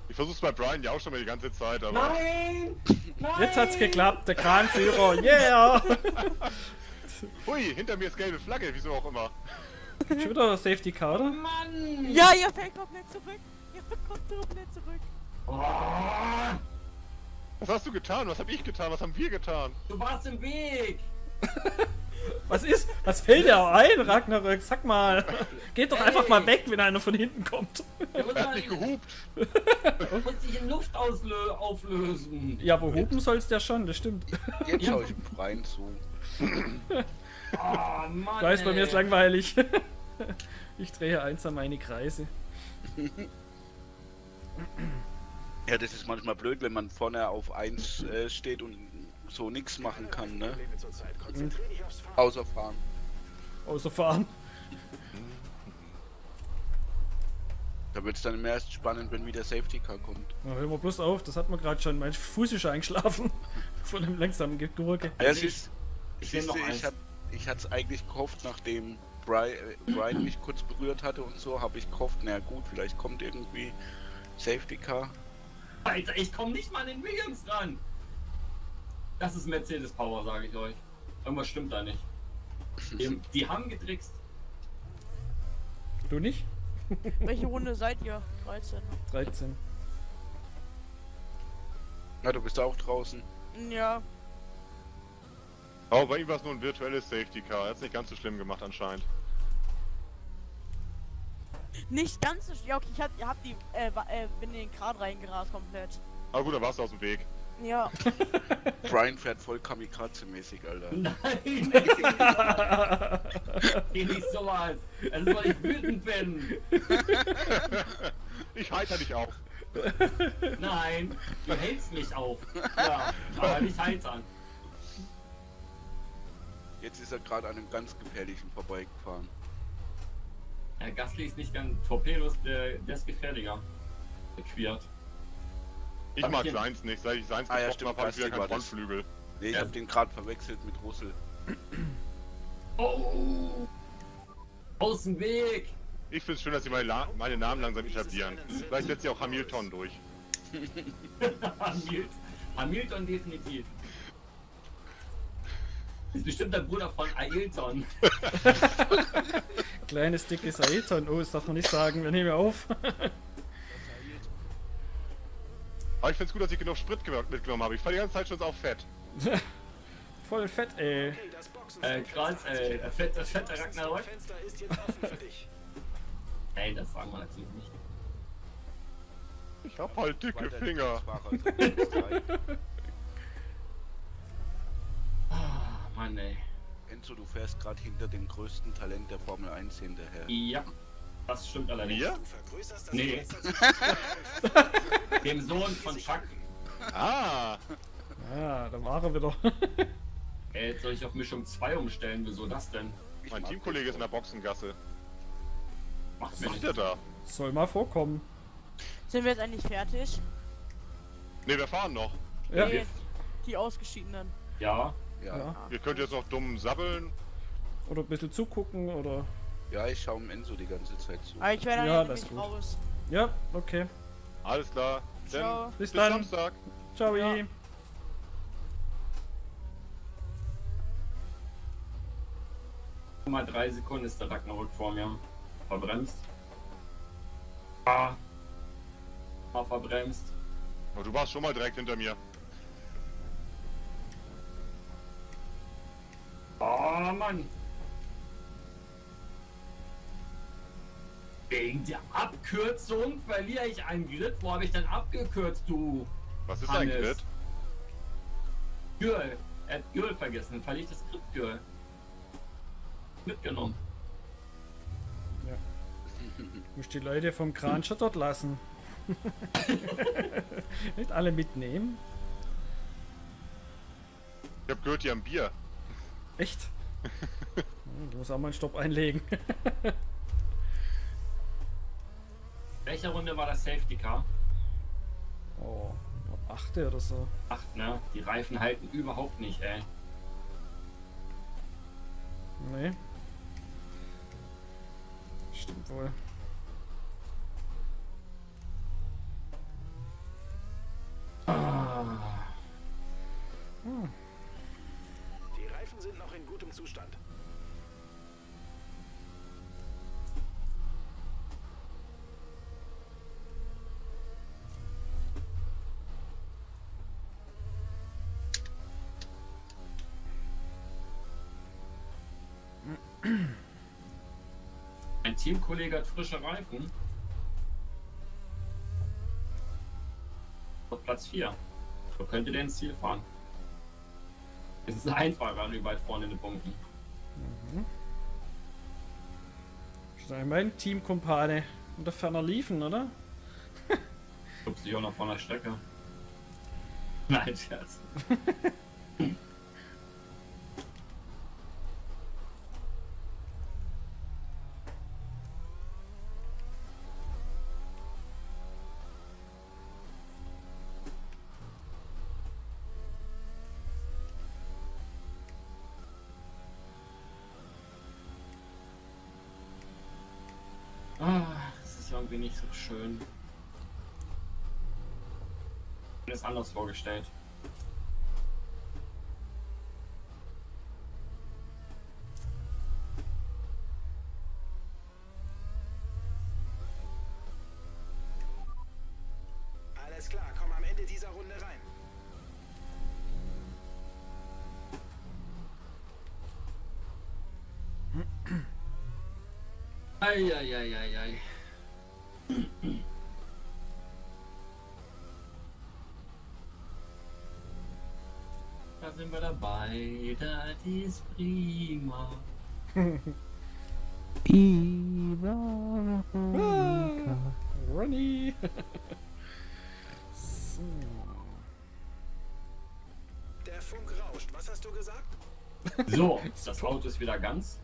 Ich versuch's bei Brian ja auch schon mal die ganze Zeit, aber. Nein! Nein! Jetzt hat's geklappt. Der Kranführer. Yeah! Hui, hinter mir ist gelbe Flagge, wieso auch immer. Schon wieder Safety Car, oder? Mann! Ja, ihr fällt komplett zurück. Ihr kommt komplett zurück. Oh, Was hast du getan? Was hab ich getan? Was haben wir getan? du warst im Weg! *laughs* Was ist? Was fällt dir ein, Ragnarök? Sag mal. Geht doch einfach mal weg, wenn einer von hinten kommt. Du musst, Er hat nicht gehupt. du musst dich in Luft auflösen. Ja, aber hupen soll's ja schon, das stimmt. Jetzt schaue ich im Freien zu. Oh, Mann! Ich weiß, bei mir ist langweilig. *laughs* Ich drehe einsam meine Kreise. Ja, das ist manchmal blöd, wenn man vorne auf 1 äh, steht und so nichts machen kann, ne? Fahren. Außer fahren. Außer fahren. Da wird es dann immer erst spannend, wenn wieder Safety Car kommt. Na, hör mal bloß auf, das hat man gerade schon. Mein Fuß ist schon eingeschlafen. *laughs* Von dem langsamen Gurke. Ja, Also es ist, ich noch eins. ich, hat, ich hatte es eigentlich gehofft, nachdem Brian, äh, Brian mich kurz berührt hatte und so, habe ich gehofft, na gut, vielleicht kommt irgendwie Safety Car. Alter, ich komme nicht mal an den Williams ran. Das ist Mercedes Power, sage ich euch. Irgendwas stimmt da nicht. Die, *laughs* die haben getrickst. Du nicht? *laughs* Welche Runde seid ihr? 13. 13. Na, du bist auch draußen. Ja. Aber bei ihm war es nur ein virtuelles Safety Car. Er hat's nicht ganz so schlimm gemacht anscheinend. Nicht ganz so. Ja, okay, ich hab, ich hab die. Äh, äh, bin in den Kran reingerast komplett. Aber gut, da warst du aus dem Weg. Ja. *laughs* Brian fährt voll Kamikaze-mäßig, Alter. Nein! *laughs* Geh nicht sowas. Ist, weil ich wütend bin. *laughs* ich heiter dich auf. Nein, du hältst mich auf. Ja, aber nicht heitern. Jetzt ist er gerade an einem ganz gefährlichen vorbeigefahren. Ja, Gasly ist nicht ganz. Torpedos, der, der ist gefährlicher. Queert. Ich Hab mag ich seins nicht. Seit ich seins Ah ja, stimmt, habe, habe ich wieder keinen das. Frontflügel. Nee, ich Ja. habe den gerade verwechselt mit Russell. *clears throat* Oh! Aus dem Weg! Ich finde es schön, dass sie meine, La meine Namen langsam etablieren. Vielleicht setzt sie auch Hamilton durch. Hamilton definitiv. Ist bestimmt der Bruder von Ailton. *laughs* Kleines, dickes Ailton. Oh, das darf man nicht sagen. Wir nehmen auf. Aber ich find's gut, dass ich genug Sprit ge- mitgenommen habe. Ich fahr die ganze Zeit schon auf Fett. *laughs* Voll fett, ey. Okay, das Boxen Äh, Kranz, äh, der fette, der fette Ragnarok. Fenster *laughs* ist jetzt offen für dich. Nein, das sagen wir natürlich nicht. Ich hab halt dicke Finger. *laughs* Ah, Mann, ey. Enzo, du fährst gerade hinter dem größten Talent der Formel 1 hinterher. Ja, das stimmt allerdings. Wir? Das Nee. *laughs* Dem Sohn von Chuck. Ah! Ja, da war er wieder. Ey, jetzt soll ich auf Mischung 2 umstellen. Wieso das denn? Mein Teamkollege ist in der Boxengasse. Macht Was mir macht der da? Soll mal vorkommen. Sind wir jetzt eigentlich fertig? Ne, wir fahren noch. Ja, Nee, die Ausgeschiedenen. Ja, Ja. ja. Ihr könnt jetzt noch dumm sabbeln. Oder ein bisschen zugucken oder. Ja, ich schaue dem Enzo die ganze Zeit zu. Aber ich werde Ja, das nämlich ist gut. raus. Ja, okay. Alles klar. Dann Ciao. bis, Bis dann. Samstag. Ciao. Ja. mal drei Sekunden ist der Ragnarok vor mir. Verbremst. Ah. Mal verbremst. Oh, du warst schon mal direkt hinter mir. Oh Mann. Wegen der Abkürzung verliere ich einen Grid. Wo habe ich denn abgekürzt, du? Was ist ein Hannes. Grid? Girl. Er hat Girl vergessen. Verliere ich das Grid, Girl. Mitgenommen. *laughs* Muss die Leute vom Kran schon dort lassen. *laughs* Nicht alle mitnehmen. Ich hab gehört, die haben Bier. Echt? *laughs* Du musst auch mal einen Stopp einlegen. Welche Runde war das Safety Car? Oh, achte oder so. Acht, ne? Die Reifen halten überhaupt nicht, ey. Nee. Stimmt wohl. Ah. Die Reifen sind noch in gutem Zustand. Ein Teamkollege hat frische Reifen. Auf Platz 4. So könnte der ins Ziel fahren. Es ist einfacher, wie weit vorne in den Punkten. Ist da mein Teamkumpane unter ferner liefen, oder? *laughs* Schubst dich auch noch von der Strecke. *laughs* Nein, Scherz. *laughs* irgendwie nicht so schön. Ich mir das anders vorgestellt. Alles klar, komm am Ende dieser Runde rein. Eieieiei. Da sind wir dabei, das ist prima. *laughs* Ah, Ronny! *laughs* so. Der Funk rauscht. Was hast du gesagt? So, *laughs* das Auto ist wieder ganz.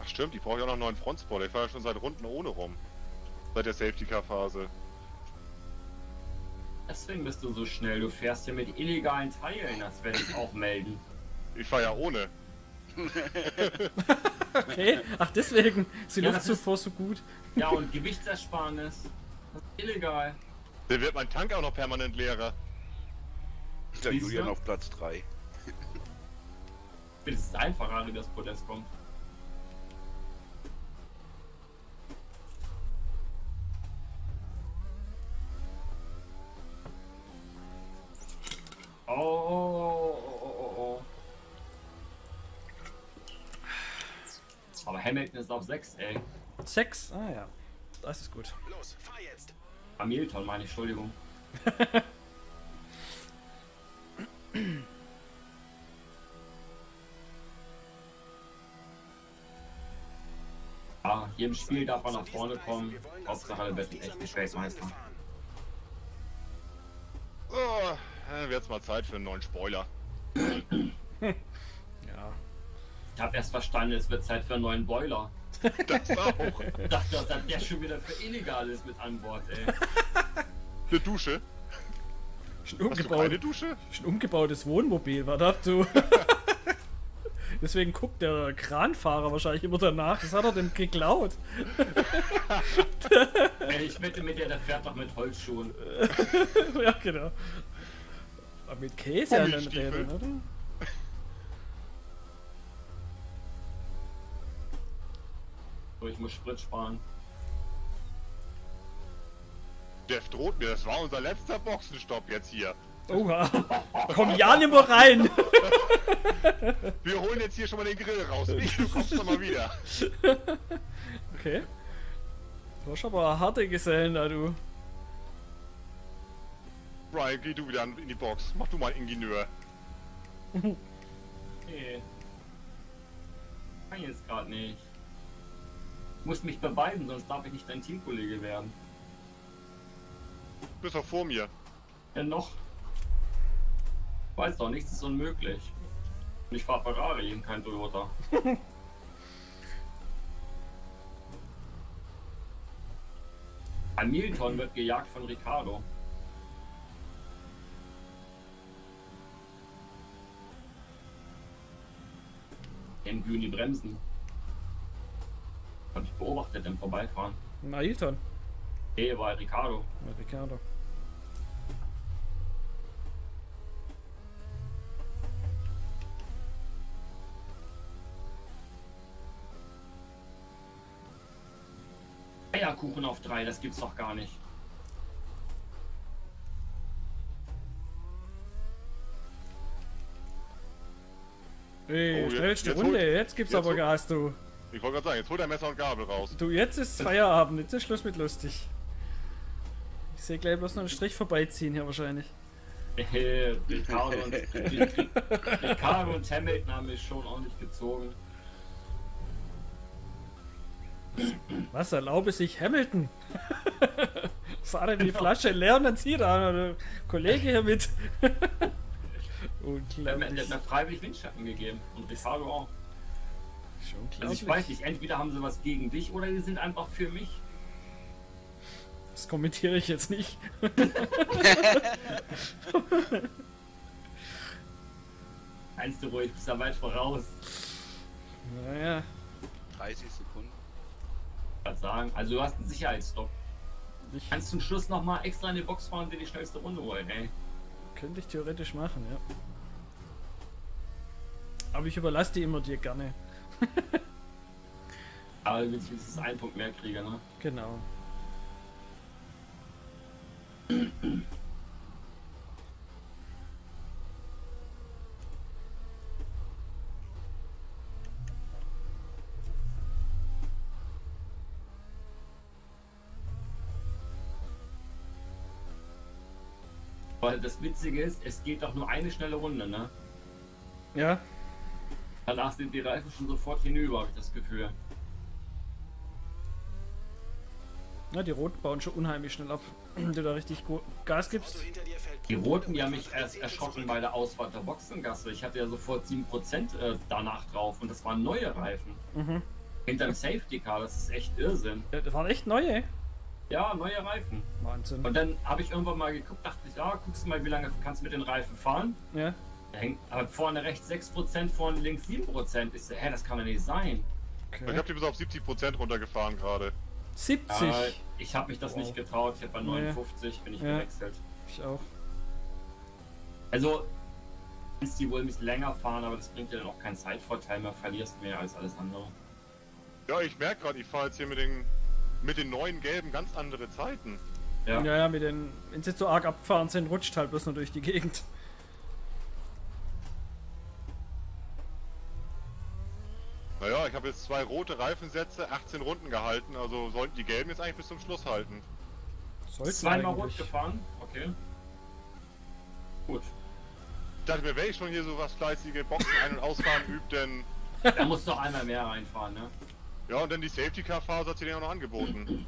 Ach stimmt, ich brauche ja auch noch einen neuen Frontspoiler. Ich fahre ja schon seit Runden ohne rum. Seit der Safety-Car-Phase. Deswegen bist du so schnell. Du fährst hier mit illegalen Teilen. Das werde ich auch melden. Ich fahre ja ohne. *laughs* Okay, ach deswegen ist die Ja, das Luftzufuhr so gut. Ja, und Gewichtsersparnis. Das ist illegal. Der wird mein Tank auch noch permanent leerer. Der? Julian auf Platz 3. Es ist ein Ferrari, das Podest kommt. Oh, oh, oh, oh, oh. Aber Hamilton ist auf 6, ey. Sechs. Ah ja. Das ist gut. Los, fahr jetzt. Hamilton, meine ich, Entschuldigung. *laughs* Ah, hier im Spiel darf man nach vorne kommen. Hauptsache, er wird ein echter Weltmeister. Oh, wird's mal Zeit für einen neuen Spoiler. *clears throat* Ja. Ich habe erst verstanden, es wird Zeit für einen neuen Boiler. *laughs* Das auch. Ich dachte, was hat der schon wieder für Illegales mit an Bord, ey. *laughs* Eine Dusche. Schon Hast du umgebaut. keine Dusche? Schon umgebautes Wohnmobil, was habt du? Deswegen guckt der Kranfahrer wahrscheinlich immer danach. Das hat er dem geklaut. *laughs* Ey, ich wette mit dir, der fährt doch mit Holzschuhen. ja, genau. Aber mit Käse an den. Rädern, oder? So, ich muss Sprit sparen. Der droht mir, das war unser letzter Boxenstopp jetzt hier. Oha. *laughs* Komm ja nicht mehr rein. *laughs* Wir holen jetzt hier schon mal den Grill raus. Wie, du kommst doch mal wieder. *laughs* Okay. Du hast aber harte Gesellen da, du. Brian, geh du wieder in die Box. Mach du mal Ingenieur. Nee. Kann jetzt gerade nicht. Ich muss mich beweisen, sonst darf ich nicht dein Teamkollege werden. Bist doch vor mir. Ja, noch. Weiß doch, nichts ist unmöglich. Und ich fahr Ferrari und kein Toyota. *laughs* Hamilton wird gejagt von Ricardo. Dem glühen die Bremsen. Hab ich beobachtet im Vorbeifahren. Ailton. Nee, war Ricardo. Ja, Ricardo. Eierkuchen auf drei, das gibt's doch gar nicht. Ey, Oh, schnellste jetzt Runde. holt- Jetzt gibt's jetzt aber Gas, du. Ich wollte gerade sagen, jetzt hol dein Messer und Gabel raus. Du, jetzt ist *laughs* Feierabend. Jetzt ist Schluss mit lustig. Ich sehe gleich bloß noch einen Strich vorbeiziehen hier wahrscheinlich. Äh, Ricardo und, Ricardo und Hamilton haben mich schon ordentlich gezogen. Was erlaube sich Hamilton? *laughs* Fahre die Flasche leer und dann zieht der Kollege hier mit. *laughs* Hat mir- der Unglaublich. hat mir freiwillig Windschatten gegeben. Und Ricardo auch. Schon Also ich weiß nicht, entweder haben sie was gegen dich oder die sind einfach für mich. Das kommentiere ich jetzt nicht. *laughs* Einst du ruhig, bist da weit voraus. Naja, 30 Sekunden. Was sagen. Also du hast einen Sicherheitsstopp. ich, Kannst zum Schluss nochmal extra in die Box fahren und dir die schnellste Runde holen, ey. könnte ich theoretisch machen, ja. Aber ich überlasse die immer dir gerne. *laughs* Aber wenn ich wenigstens einen Punkt mehr kriege, ne? Genau. Weil das Witzige ist, es geht doch nur eine schnelle Runde, ne? Ja, Danach sind die Reifen schon sofort hinüber, habe ich das Gefühl. ja, die Roten bauen schon unheimlich schnell ab. *clears throat* Wenn du da richtig gut Gas gibst. Hinter fällt Die Roten, die haben mich erst erschrocken bei der Ausfahrt der Boxengasse. Ich hatte ja sofort 7% äh, danach drauf und das waren neue Reifen. Mhm. Hinterm Safety Car, das ist echt Irrsinn. Ja, das waren echt neue. Ja, neue Reifen. Wahnsinn. Und dann habe ich irgendwann mal geguckt, dachte ich, ja, guckst du mal, wie lange kannst du mit den Reifen fahren? Ja. Da hängt aber vorne rechts 6%, vorne links 7%. Ich so, hä, das kann doch nicht sein. Ich Okay. hab die bis auf 70% runtergefahren gerade. 70. Äh, ich habe mich das Wow. nicht getraut. Ich habe bei Nee. 59 bin ich Ja. gewechselt. Ich auch. Also, kannst die wohl ein bisschen länger fahren, aber das bringt dir dann auch keinen Zeitvorteil mehr. Verlierst mehr als alles andere. Ja, ich merke gerade, ich fahre jetzt hier mit den, mit den neuen Gelben ganz andere Zeiten. Ja. Ja, ja, mit den, wenn sie zu arg abgefahren sind, rutscht halt bloß nur durch die Gegend. Naja, ich habe jetzt zwei rote Reifensätze, 18 Runden gehalten, also sollten die Gelben jetzt eigentlich bis zum Schluss halten. Sollten Zweimal rot gefahren. Okay. Gut. Ich dachte mir, wenn ich schon hier so was fleißige Boxen ein- und ausfahren übt, denn... Da musst du noch einmal mehr reinfahren, ne? Ja, und dann die Safety Car Phase hat sie denen auch noch angeboten.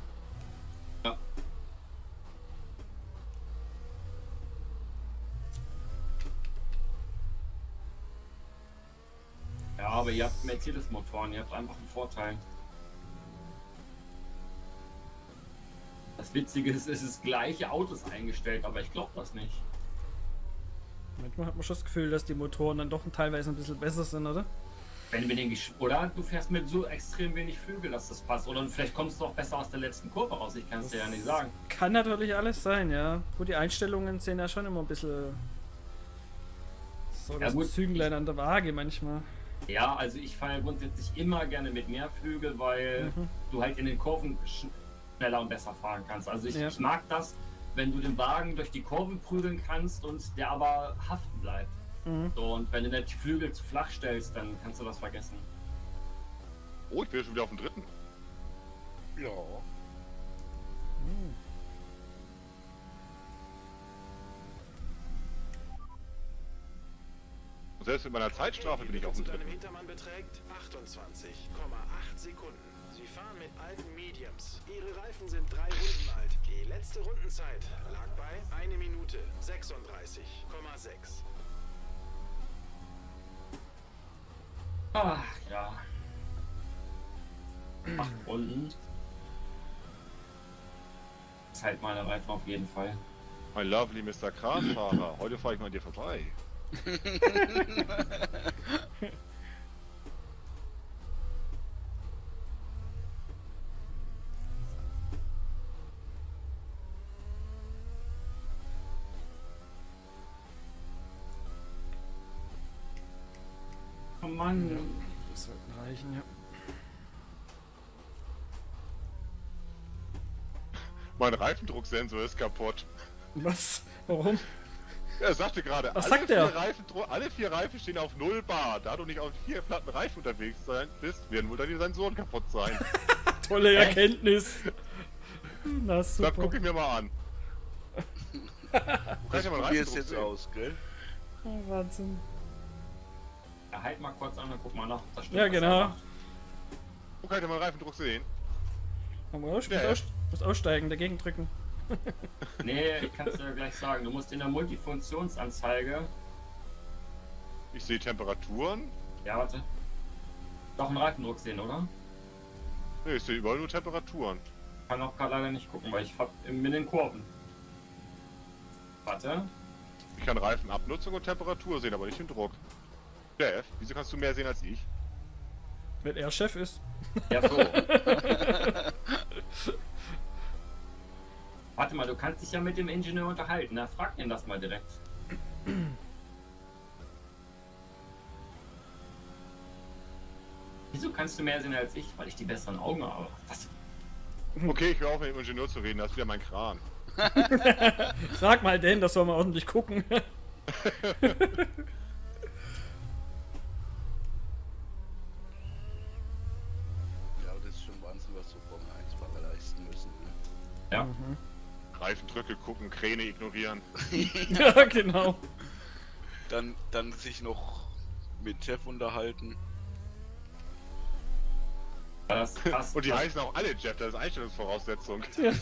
Aber ihr habt Mercedes-Motoren, ihr habt einfach einen Vorteil. Das Witzige ist, es ist gleiche Autos eingestellt, aber ich glaube das nicht. Manchmal hat man schon das Gefühl, dass die Motoren dann doch teilweise ein bisschen besser sind, oder? Wenn wir den Gesch oder du fährst mit so extrem wenig Flügel, dass das passt. Oder vielleicht kommst du auch besser aus der letzten Kurve raus, ich kann es dir ja nicht sagen. Kann natürlich alles sein, ja. Gut, die Einstellungen sehen ja schon immer ein bisschen so Ja, das. Züglein an der Waage manchmal. Ja, also ich fahre grundsätzlich immer gerne mit mehr Flügel, weil Mhm. du halt in den Kurven sch schneller und besser fahren kannst. Also ich, Ja. ich mag das, wenn du den Wagen durch die Kurven prügeln kannst und der aber haften bleibt. Mhm. So, und wenn du nicht die Flügel zu flach stellst, dann kannst du das vergessen. Oh, ich bin schon wieder auf dem dritten. Ja. Und selbst mit meiner Zeitstrafe bin ich auf dem dritten. Hintermann beträgt 28,8 Sekunden. Sie fahren mit alten Mediums. Ihre Reifen sind drei Runden alt. Die letzte Rundenzeit lag bei 1 Minute 36,6. Ach ja. Acht Runden. Ist halt meine Reifen auf jeden Fall. Mein lovely Mr. Kranfahrer, heute fahre ich mal dir vorbei. Oh Mann. Das sollten reichen, ja. Mein Reifendrucksensor ist kaputt. Was? Warum? Er sagte gerade, Was alle, sagt vier er? Reifendru- alle vier Reifen stehen auf 0 Bar. Da du nicht auf vier platten Reifen unterwegs sein bist, werden wohl deine Sensoren kaputt sein. *laughs* Tolle? Erkenntnis. Na Das super. gucke ich mir mal an. *laughs* Kann ich ja mal Probier es jetzt sehen. aus, gell? Oh, Wahnsinn. Ja, halt mal kurz an und guck mal nach. das stimmt, Ja, was genau. kann ich denn mal Reifendruck sehen? Muss, Ja, ja. aussteigen, dagegen drücken. *laughs* Nee, ich kann es dir gleich sagen. Du musst in der Multifunktionsanzeige. Ich sehe Temperaturen. Ja, warte. Doch einen Reifendruck sehen, oder? Nee, ich sehe überall nur Temperaturen. Kann auch gerade leider nicht gucken, weil ich hab in den Kurven. Warte. Ich kann Reifenabnutzung und Temperatur sehen, aber nicht den Druck. Jeff, wieso kannst du mehr sehen als ich? Wenn er Chef ist. Ja, so. *laughs* Warte mal, du kannst dich ja mit dem Ingenieur unterhalten. Na, frag ihn das mal direkt. Wieso kannst du mehr sehen als ich? Weil ich die besseren Augen habe. Was? Okay, ich höre auf mit dem Ingenieur zu reden, das ist wieder mein Kran. Frag *laughs* mal den, das soll man ordentlich gucken. *laughs* Ja, das ist schon Wahnsinn, was so Formel 1-Fahrer leisten müssen. Ne? Ja. Reifendrücke gucken, Kräne ignorieren. *laughs* ja, genau. Dann, dann sich noch mit Jeff unterhalten. Das *laughs* passt. Und die heißen auch alle Jeff, das ist Einstellungsvoraussetzung. Sie *laughs*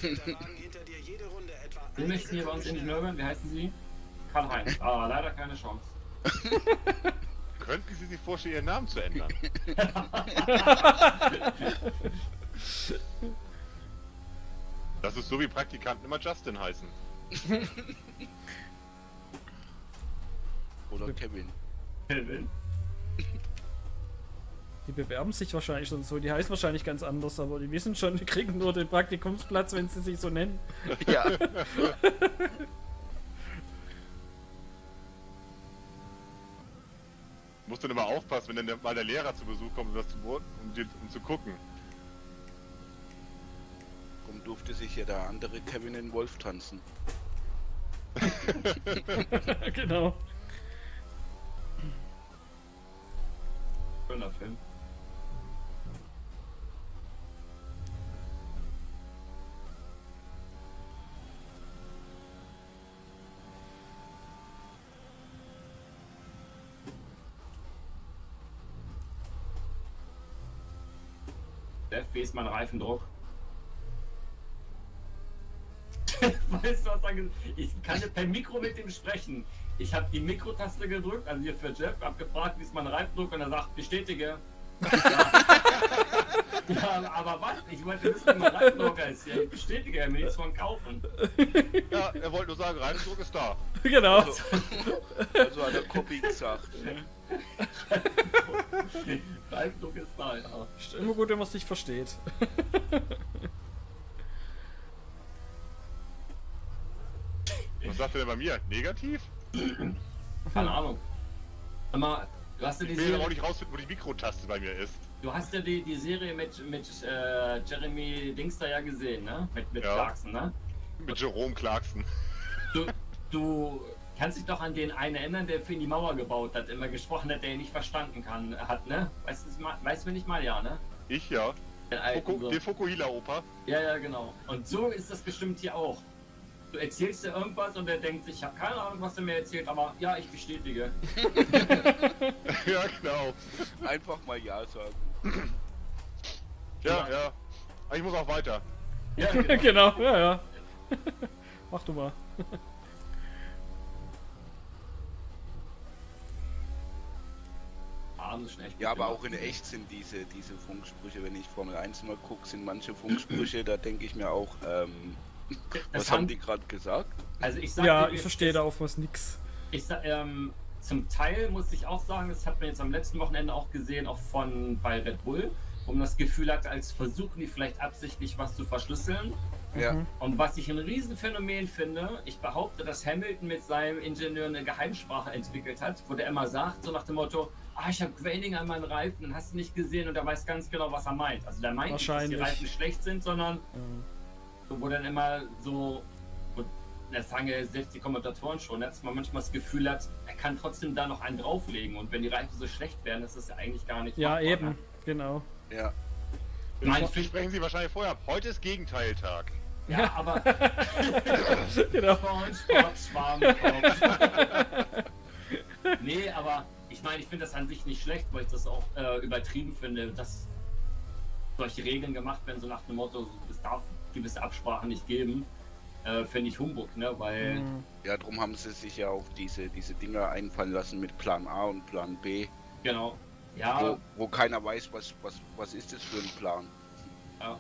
eine möchten hier bei uns Ingenieur werden? Wie heißen Sie? Karl-Heinz. Ah, leider keine Chance. Könnten Sie sich vorstellen, Ihren Namen zu ändern? Das ist so wie Praktikanten immer Justin heißen. *laughs* Oder Kevin. Kelvin. *laughs* Die bewerben sich wahrscheinlich schon so. Die heißen wahrscheinlich ganz anders, aber die wissen schon, die kriegen nur den Praktikumsplatz, wenn sie sich so nennen. *laughs* Ja. Musst dann immer aufpassen, wenn dann der, mal der Lehrer zu Besuch kommt, um, das zu, um, die- um zu gucken. Warum durfte sich ja der andere Kevin in Wolf tanzen? *laughs* genau. Schöner Film. Jeff, wie ist mein Reifendruck? *laughs* weißt du, was er gesagt Ich kann per Mikro mit ihm sprechen. Ich habe die Mikrotaste gedrückt, also hier für Jeff, hab gefragt, wie ist mein Reifendruck und er sagt, bestätige. *laughs* ja, aber was? Ich wollte wissen, wie mein Reifendruck ist. Ja, ich bestätige, er will nichts von kaufen. Ja, er wollte nur sagen, Reifendruck ist da. *laughs* Genau. Also, also hat er Copy gesagt. Reifendruck ist da, ja. Ist immer gut, wenn man sich versteht. Was sagt er denn bei mir? Negativ? *clears throat* Keine Ahnung. Aber du hast ja die Ich will aber auch Serie, nicht rausfinden, wo die Mikrotaste bei mir ist. du hast ja die, die Serie mit, mit äh, Jeremy Dingster ja gesehen, ne? Mit, mit Ja. Clarkson, ne? Mit Jerome Clarkson. Du, du kannst dich doch an den einen erinnern, der für ihn die Mauer gebaut hat, immer gesprochen hat, der ihn nicht verstanden kann, hat, ne? Weißt du, mal- weißt du, wen ich mal, ja, ne? Ich ja. Den Foko, so. den Fokuhila-Opa. Ja, ja, genau. Und so ist das bestimmt hier auch. Du erzählst dir irgendwas und er denkt sich, ich habe keine Ahnung, was er mir erzählt, aber ja, ich bestätige. *laughs* ja, genau. Einfach mal Ja sagen. Ja, ja. Aber ich muss auch weiter. Ja, *laughs* genau. genau, ja, ja. *laughs* Mach du mal. Ah, Ja, aber auch in echt sind diese, diese Funksprüche, wenn ich Formel 1 mal gucke, sind manche Funksprüche, *clears throat* da denke ich mir auch, ähm, was haben- haben die gerade gesagt? Also ich sag Ja, dir, ich verstehe da auf was nix. Ich sag, ähm, zum Teil muss ich auch sagen, das hat man jetzt am letzten Wochenende auch gesehen, auch von bei Red Bull, wo man das Gefühl hat, als versuchen die vielleicht absichtlich was zu verschlüsseln. Ja, Mhm. Und was ich ein Riesenphänomen finde, ich behaupte, dass Hamilton mit seinem Ingenieur eine Geheimsprache entwickelt hat, wo der immer sagt, so nach dem Motto, ah, ich habe Graining an meinen Reifen, dann hast du nicht gesehen und er weiß ganz genau, was er meint. Also der meint nicht, dass die. Reifen schlecht sind, sondern Mhm. Wo dann immer so, wo, das sagen ja selbst die Kommentatoren schon, dass man manchmal das Gefühl hat, er kann trotzdem da noch einen drauflegen und wenn die Reifen so schlecht werden, ist das ja eigentlich gar nicht Ja, eben, ne? genau. ja. Nein, sprechen Sie wahrscheinlich vorher ab. Heute ist Gegenteiltag. Ja, aber *laughs* genau. Sport, Schwarm, Nee, aber ich meine, ich finde das an sich nicht schlecht, weil ich das auch äh, übertrieben finde, dass solche Regeln gemacht werden, so nach dem Motto, es darf gewisse Absprachen nicht geben. Äh, finde ich Humbug, ne? Weil, Mhm. Ja, darum haben sie sich ja auf diese, diese Dinger einfallen lassen mit Plan A und Plan B, genau. Ja, wo, wo keiner weiß, was, was, was ist das für ein Plan. ja.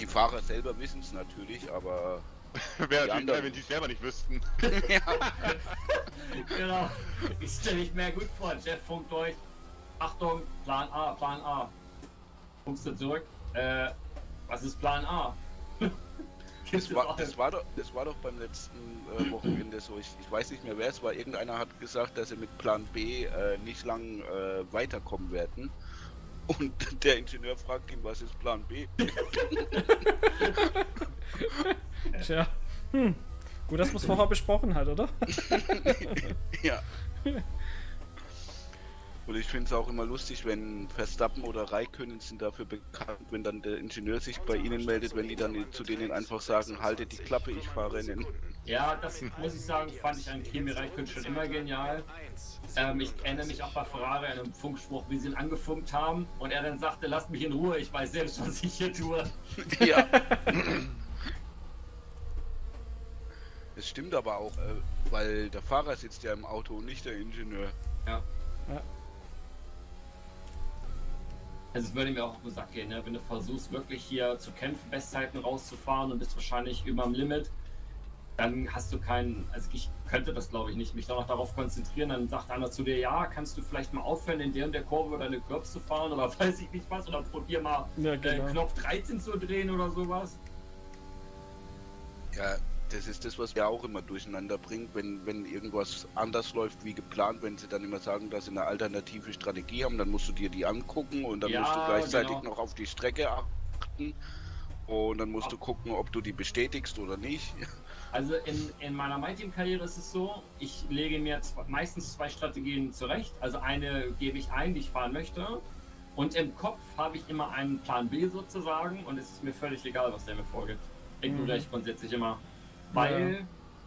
Die Fahrer selber wissen es natürlich, aber *laughs* Wäre natürlich geil, wenn die es selber nicht wüssten. *laughs* *laughs* genau. Ich stelle mich mehr gut vor. Jeff funkt euch. Achtung, Plan A, Plan A. Funkst du zurück? Äh, was ist Plan A? *laughs* Das war, das war, doch, das war doch beim letzten äh, Wochenende so. Ich, ich weiß nicht mehr wer es war. Irgendeiner hat gesagt, dass sie mit Plan B äh, nicht lang äh, weiterkommen werden. Und *laughs* der Ingenieur fragt ihn, was ist Plan B? *laughs* Tja. Hm. Gut, dass man es vorher besprochen hat, oder? ja. Und ich finde es auch immer lustig, wenn Verstappen oder Raikönnen sind dafür bekannt, wenn dann der Ingenieur sich bei ihnen meldet, wenn die dann zu denen einfach sagen, haltet die Klappe, ich fahre Rennen. Ja, das muss ich sagen, fand ich an Kimi Räikkönen schon immer genial. Ähm, ich erinnere mich auch bei Ferrari an einem Funkspruch, wie sie ihn angefunkt haben und er dann sagte, lasst mich in Ruhe, ich weiß selbst, was ich hier tue. ja. *laughs* Es stimmt aber auch, äh, weil der Fahrer sitzt ja im Auto und nicht der Ingenieur. Ja. Ja. Also es würde mir auch auf den Sack gehen, ne? wenn du versuchst wirklich hier zu kämpfen, Bestzeiten rauszufahren und bist wahrscheinlich über dem Limit. dann hast du keinen, also ich könnte das glaube ich nicht, mich dann noch darauf konzentrieren, dann sagt einer zu dir, ja, kannst du vielleicht mal aufhören, in der und der Kurve deine Curbs zu fahren oder *laughs* weiß ich nicht was, oder probier mal Ja, äh, genau. Knopf 13 zu drehen oder sowas. Ja, das ist das, was wir auch immer durcheinander bringt, wenn, wenn irgendwas anders läuft wie geplant, wenn sie dann immer sagen, dass sie eine alternative Strategie haben, dann musst du dir die angucken und dann Ja, musst du gleichzeitig genau. noch auf die Strecke achten und dann musst du gucken, ob du die bestätigst oder nicht. *laughs* Also in, in meiner MyTeam-Karriere ist es so, ich lege mir zwe- meistens zwei Strategien zurecht. Also eine gebe ich ein, die ich fahren möchte. Und im Kopf habe ich immer einen Plan B sozusagen und es ist mir völlig egal, was der mir vorgibt. Ignoriere ich grundsätzlich immer. Weil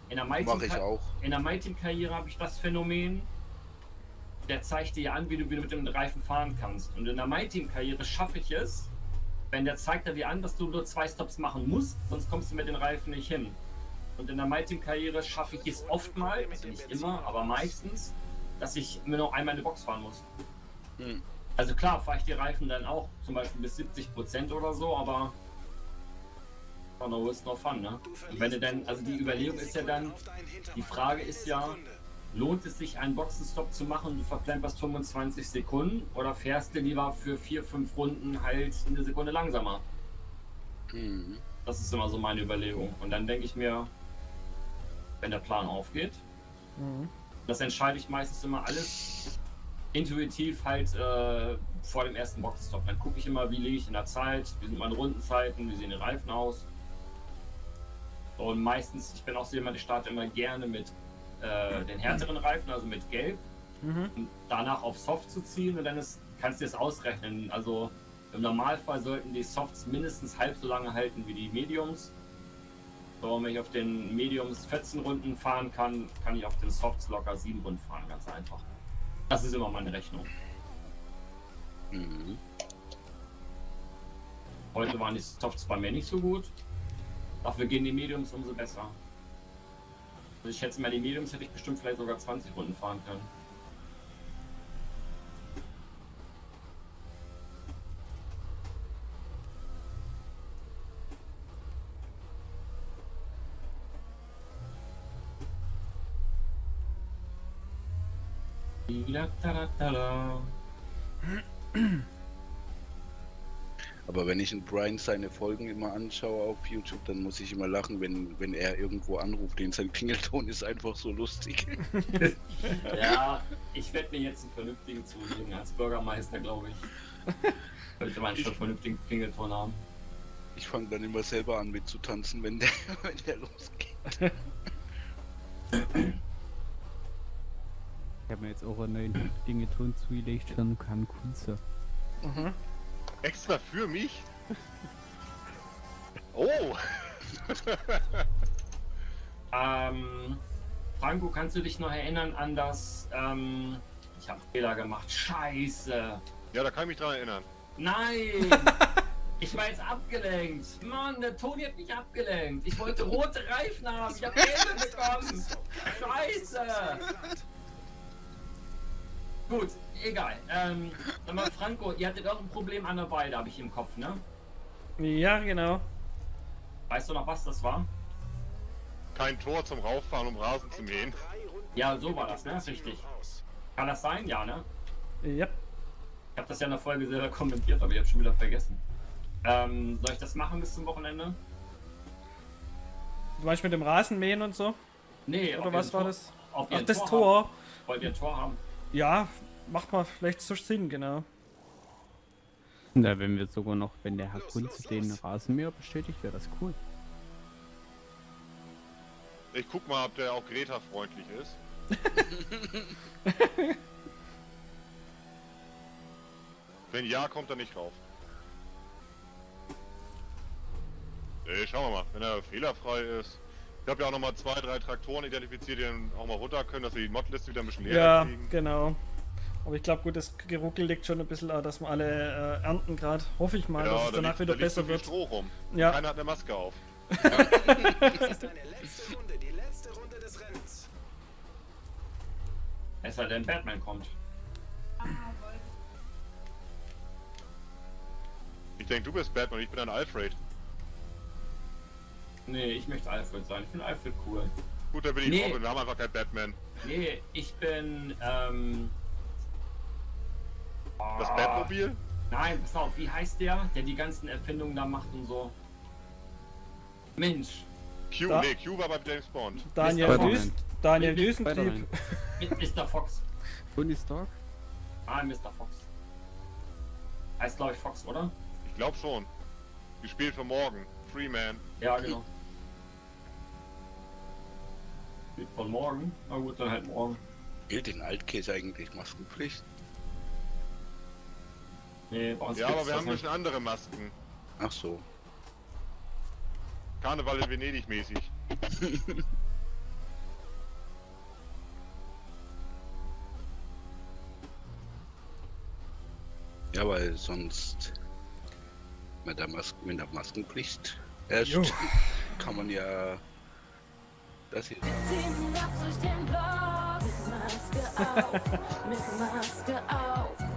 in der Mache ich MyTeam auch. in der MyTeam-Karriere habe ich das Phänomen, der zeigt dir ja an, wie du, wie du mit dem Reifen fahren kannst. Und in der MyTeam-Karriere schaffe ich es, wenn der zeigt er dir an, dass du nur zwei Stops machen musst, sonst kommst du mit den Reifen nicht hin. Und in der MyTeam-Karriere schaffe ich es oftmals, also nicht immer, aber meistens, dass ich mir noch einmal in die Box fahren muss. Hm. Also klar, fahre ich die Reifen dann auch zum Beispiel bis 70% oder so, aber no ist no fun, ne? Und wenn du dann, also die Überlegung ist ja dann, die Frage ist ja, lohnt es sich einen Boxenstopp zu machen, du verplemperst 25 Sekunden oder fährst du lieber für 4, 5 Runden halt eine Sekunde langsamer? Mhm. Das ist immer so meine Überlegung. Und dann denke ich mir, wenn der Plan aufgeht, Mhm. das entscheide ich meistens immer alles intuitiv halt äh, vor dem ersten Boxenstopp. Dann gucke ich immer, wie liege ich in der Zeit, wie sind meine Rundenzeiten, wie sehen die Reifen aus. So, Und meistens, ich bin auch so jemand, ich starte immer gerne mit äh, den härteren Reifen, also mit Gelb, Mhm. und danach auf Soft zu ziehen und dann ist, kannst du es ausrechnen. Also im Normalfall sollten die Softs mindestens halb so lange halten wie die Mediums. So, wenn ich auf den Mediums 14 Runden fahren kann, kann ich auf den Softs locker 7 Runden fahren, ganz einfach. Das ist immer meine Rechnung. Mhm. Heute waren die Softs bei mir nicht so gut. Dafür gehen die Mediums umso besser. Also ich schätze mal, die Mediums hätte ich bestimmt vielleicht sogar 20 Runden fahren können. Ila-tala-tala. Aber wenn ich in Brian seine Folgen immer anschaue auf YouTube, dann muss ich immer lachen, wenn, wenn er irgendwo anruft. Den sein Klingelton ist einfach so lustig. *laughs* Ja, ich *laughs* werde mir jetzt einen vernünftigen zulegen als Bürgermeister, glaube ich. Sollte man schon einen vernünftigen Klingelton haben. Ich fange dann immer selber an mitzutanzen, wenn der, *laughs* wenn der losgeht. Ich habe mir jetzt auch einen neuen Dingeton zugelegt von Cancunze. Mhm. Extra für mich? *laughs* Oh! *laughs* Ähm, Franco, kannst du dich noch erinnern an das, ähm, ich habe Fehler gemacht. Scheiße. Ja, da kann ich mich dran erinnern. Nein! *laughs* Ich war jetzt abgelenkt. Mann, der Toni hat mich abgelenkt. Ich wollte rote Reifen haben. Ich habe gelbe bekommen. Scheiße. Gut, egal. Ähm, sag mal, Franco, ihr hattet auch ein Problem an der Beide, habe ich im Kopf, ne? Ja, genau. Weißt du noch, was das war? Kein Tor zum Rauffahren, um Rasen zu mähen. Ja, so war das, ne? Richtig. Kann das sein? Ja, ne? Ja. Ich habe das ja in der Folge selber kommentiert, aber ich habe schon wieder vergessen. Ähm, soll ich das machen bis zum Wochenende? Du meinst mit dem Rasenmähen und so? Nee, Oder ob ihr was war Tor- das? Ach, das Tor Tor. Habt. Wollt ihr ein Tor haben? Ja, macht mal vielleicht so Sinn, genau. Na, wenn wir sogar noch, wenn der Herr Kunze den Rasenmäher bestätigt, wäre das cool. Ich guck mal, ob der auch Greta-freundlich ist. *laughs* Wenn ja, kommt er nicht rauf. Nee, schauen wir mal, wenn er fehlerfrei ist. Ich habe ja auch nochmal zwei, drei Traktoren identifiziert, die dann auch mal runter können, dass wir die Modliste wieder ein bisschen leerer Ja, kriegen. genau. Aber ich glaube, gut, das Geruckel liegt schon ein bisschen, äh, dass wir alle äh, ernten gerade. Hoffe ich mal, dass es da danach liegt- wieder da liegt besser so viel wird. Stroh rum. Ja. Keiner hat eine Maske auf. *laughs* Das ist deine letzte Runde, die letzte Runde des Rennens. Es sei denn, Batman kommt. Ich denke, du bist Batman, ich bin ein Alfred. Nee, ich möchte Alfred sein. Ich finde Alfred cool. Gut, dann bin ich Nee. Robin, wir haben einfach keinen Batman. Nee, ich bin, ähm... Batmobil? Nein, pass auf, wie heißt der, der die ganzen Erfindungen da macht und so? Mensch, Q, Da- nee, Q war bei James Bond. Daniel. Düst, Daniel Düsentrieb. Mit Mr. Fox. Tony Stark? Ah, Mr. Fox. Heißt, glaube ich, Fox, oder? Ich glaube schon. Gespielt für morgen. Freeman. Ja, genau. Spielt Von morgen? Na gut, dann halt morgen. Gilt in Altkäse eigentlich Maskenpflicht? Nee, bei uns Ja, aber wir haben ein nicht. bisschen andere Masken. Ach so. Karneval in Venedig mäßig. *laughs* Ja, weil sonst mit der, Mas mit der Maskenpflicht erst Jo. *laughs* kann man ja das hier. ziehen ab durch den Block mit Maske auf, mit Maske auf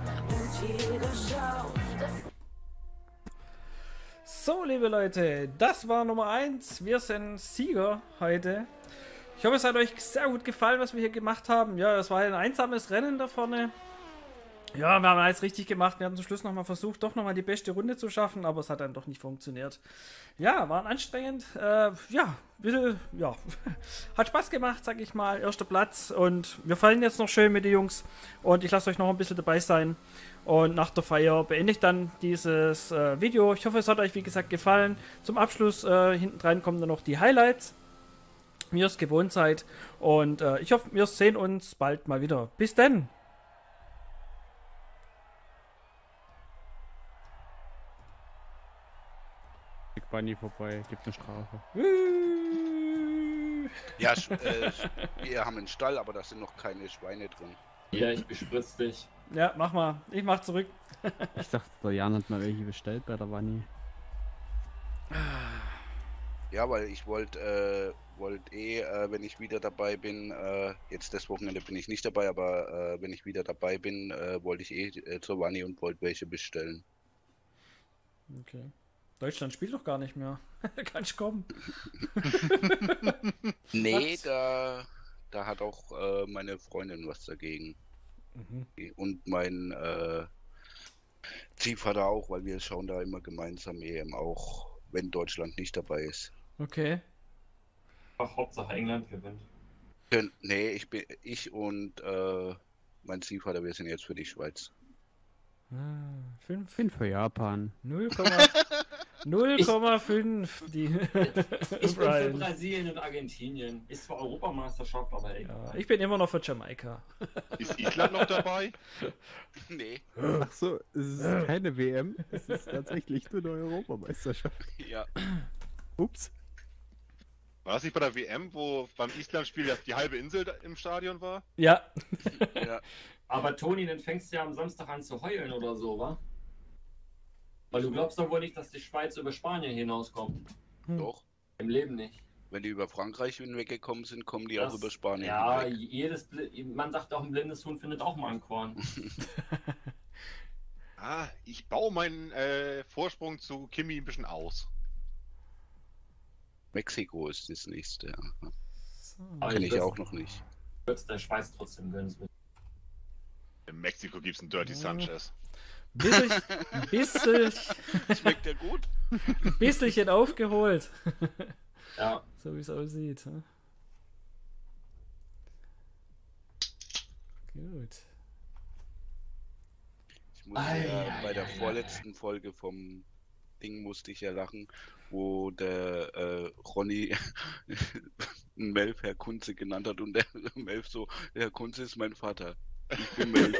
So, liebe Leute, das war Nummer 1. Wir sind Sieger heute. Ich hoffe, es hat euch sehr gut gefallen, was wir hier gemacht haben. Ja, es war ein einsames Rennen da vorne. Ja, wir haben alles richtig gemacht. Wir haben zum Schluss nochmal versucht, doch nochmal die beste Runde zu schaffen, aber es hat dann doch nicht funktioniert. Ja, war anstrengend. Äh, ja, bisschen, ja, *laughs* hat Spaß gemacht, sag ich mal. Erster Platz und wir fallen jetzt noch schön mit den Jungs und ich lasse euch noch ein bisschen dabei sein. Und nach der Feier beende ich dann dieses äh, Video. Ich hoffe, es hat euch, wie gesagt, gefallen. Zum Abschluss äh, hinten dran kommen dann noch die Highlights. Ihr es gewohnt seid. Und äh, ich hoffe, wir sehen uns bald mal wieder. Bis dann. Bunny vorbei, gibt eine Strafe. Ja, äh, wir haben einen Stall, aber da sind noch keine Schweine drin. Ja, ich bespritz dich. Ja, mach mal. Ich mach zurück. Ich dachte, der Jan hat mal welche bestellt bei der Bunny. Ja, weil ich wollte äh, wollt eh, äh, wenn ich wieder dabei bin, äh, jetzt das Wochenende bin ich nicht dabei, aber äh, wenn ich wieder dabei bin, äh, wollte ich eh äh, zur Wanni und wollte welche bestellen. Okay. Deutschland spielt doch gar nicht mehr. *laughs* Kannst kommen. *laughs* Nee, Was? da, da hat auch äh, meine Freundin was dagegen. Mhm. Und mein äh, Ziehvater auch, weil wir schauen da immer gemeinsam EM, auch wenn Deutschland nicht dabei ist. Okay. Ach, Hauptsache England gewinnt. Nee, ich bin ich und äh, mein Ziehvater, wir sind jetzt für die Schweiz. Ah, fünf- Bin für Japan. 0,5 *laughs* 0,5 die Ich bin für. *laughs* Brasilien und Argentinien. Ist zwar Europameisterschaft, aber egal. Ja, ich bin immer noch für Jamaika. Ist Island noch dabei? *laughs* Nee, Ach so, es ist keine WM, es ist tatsächlich nur eine Europameisterschaft. ja. Ups. War das nicht bei der WM, wo beim Island-Spiel ja die halbe Insel im Stadion war? Ja, ja. Aber Toni, dann fängst du ja am Samstag an zu heulen oder so, wa? Weil du glaubst doch wohl nicht, dass die Schweiz über Spanien hinauskommt. Doch. Im Leben nicht. Wenn die über Frankreich weggekommen sind, kommen die auch Das- über Spanien Ja, hinweg. jedes man sagt auch, ein blindes Huhn findet auch mal ein Korn. *laughs* *laughs* Ah, ich baue meinen äh, Vorsprung zu Kimi ein bisschen aus. Mexiko ist das nächste. Ja. Aber Kenn ich auch noch nicht. würd's der Schweiz trotzdem gönnen. In Mexiko gibt's einen Dirty Sanchez. Bisschen, *laughs* bisschen, Schmeckt der gut? *laughs* bisschen aufgeholt. *laughs* Ja, So wie es aussieht. hm? Gut. Ich muss Ei, ja, ei, bei der ei, ei, vorletzten Folge vom Ding musste ich ja lachen, wo der äh, Ronny einen Melf Herr Kunze genannt hat und der Melf so, Herr Kunze ist mein Vater. Ich bin Melf.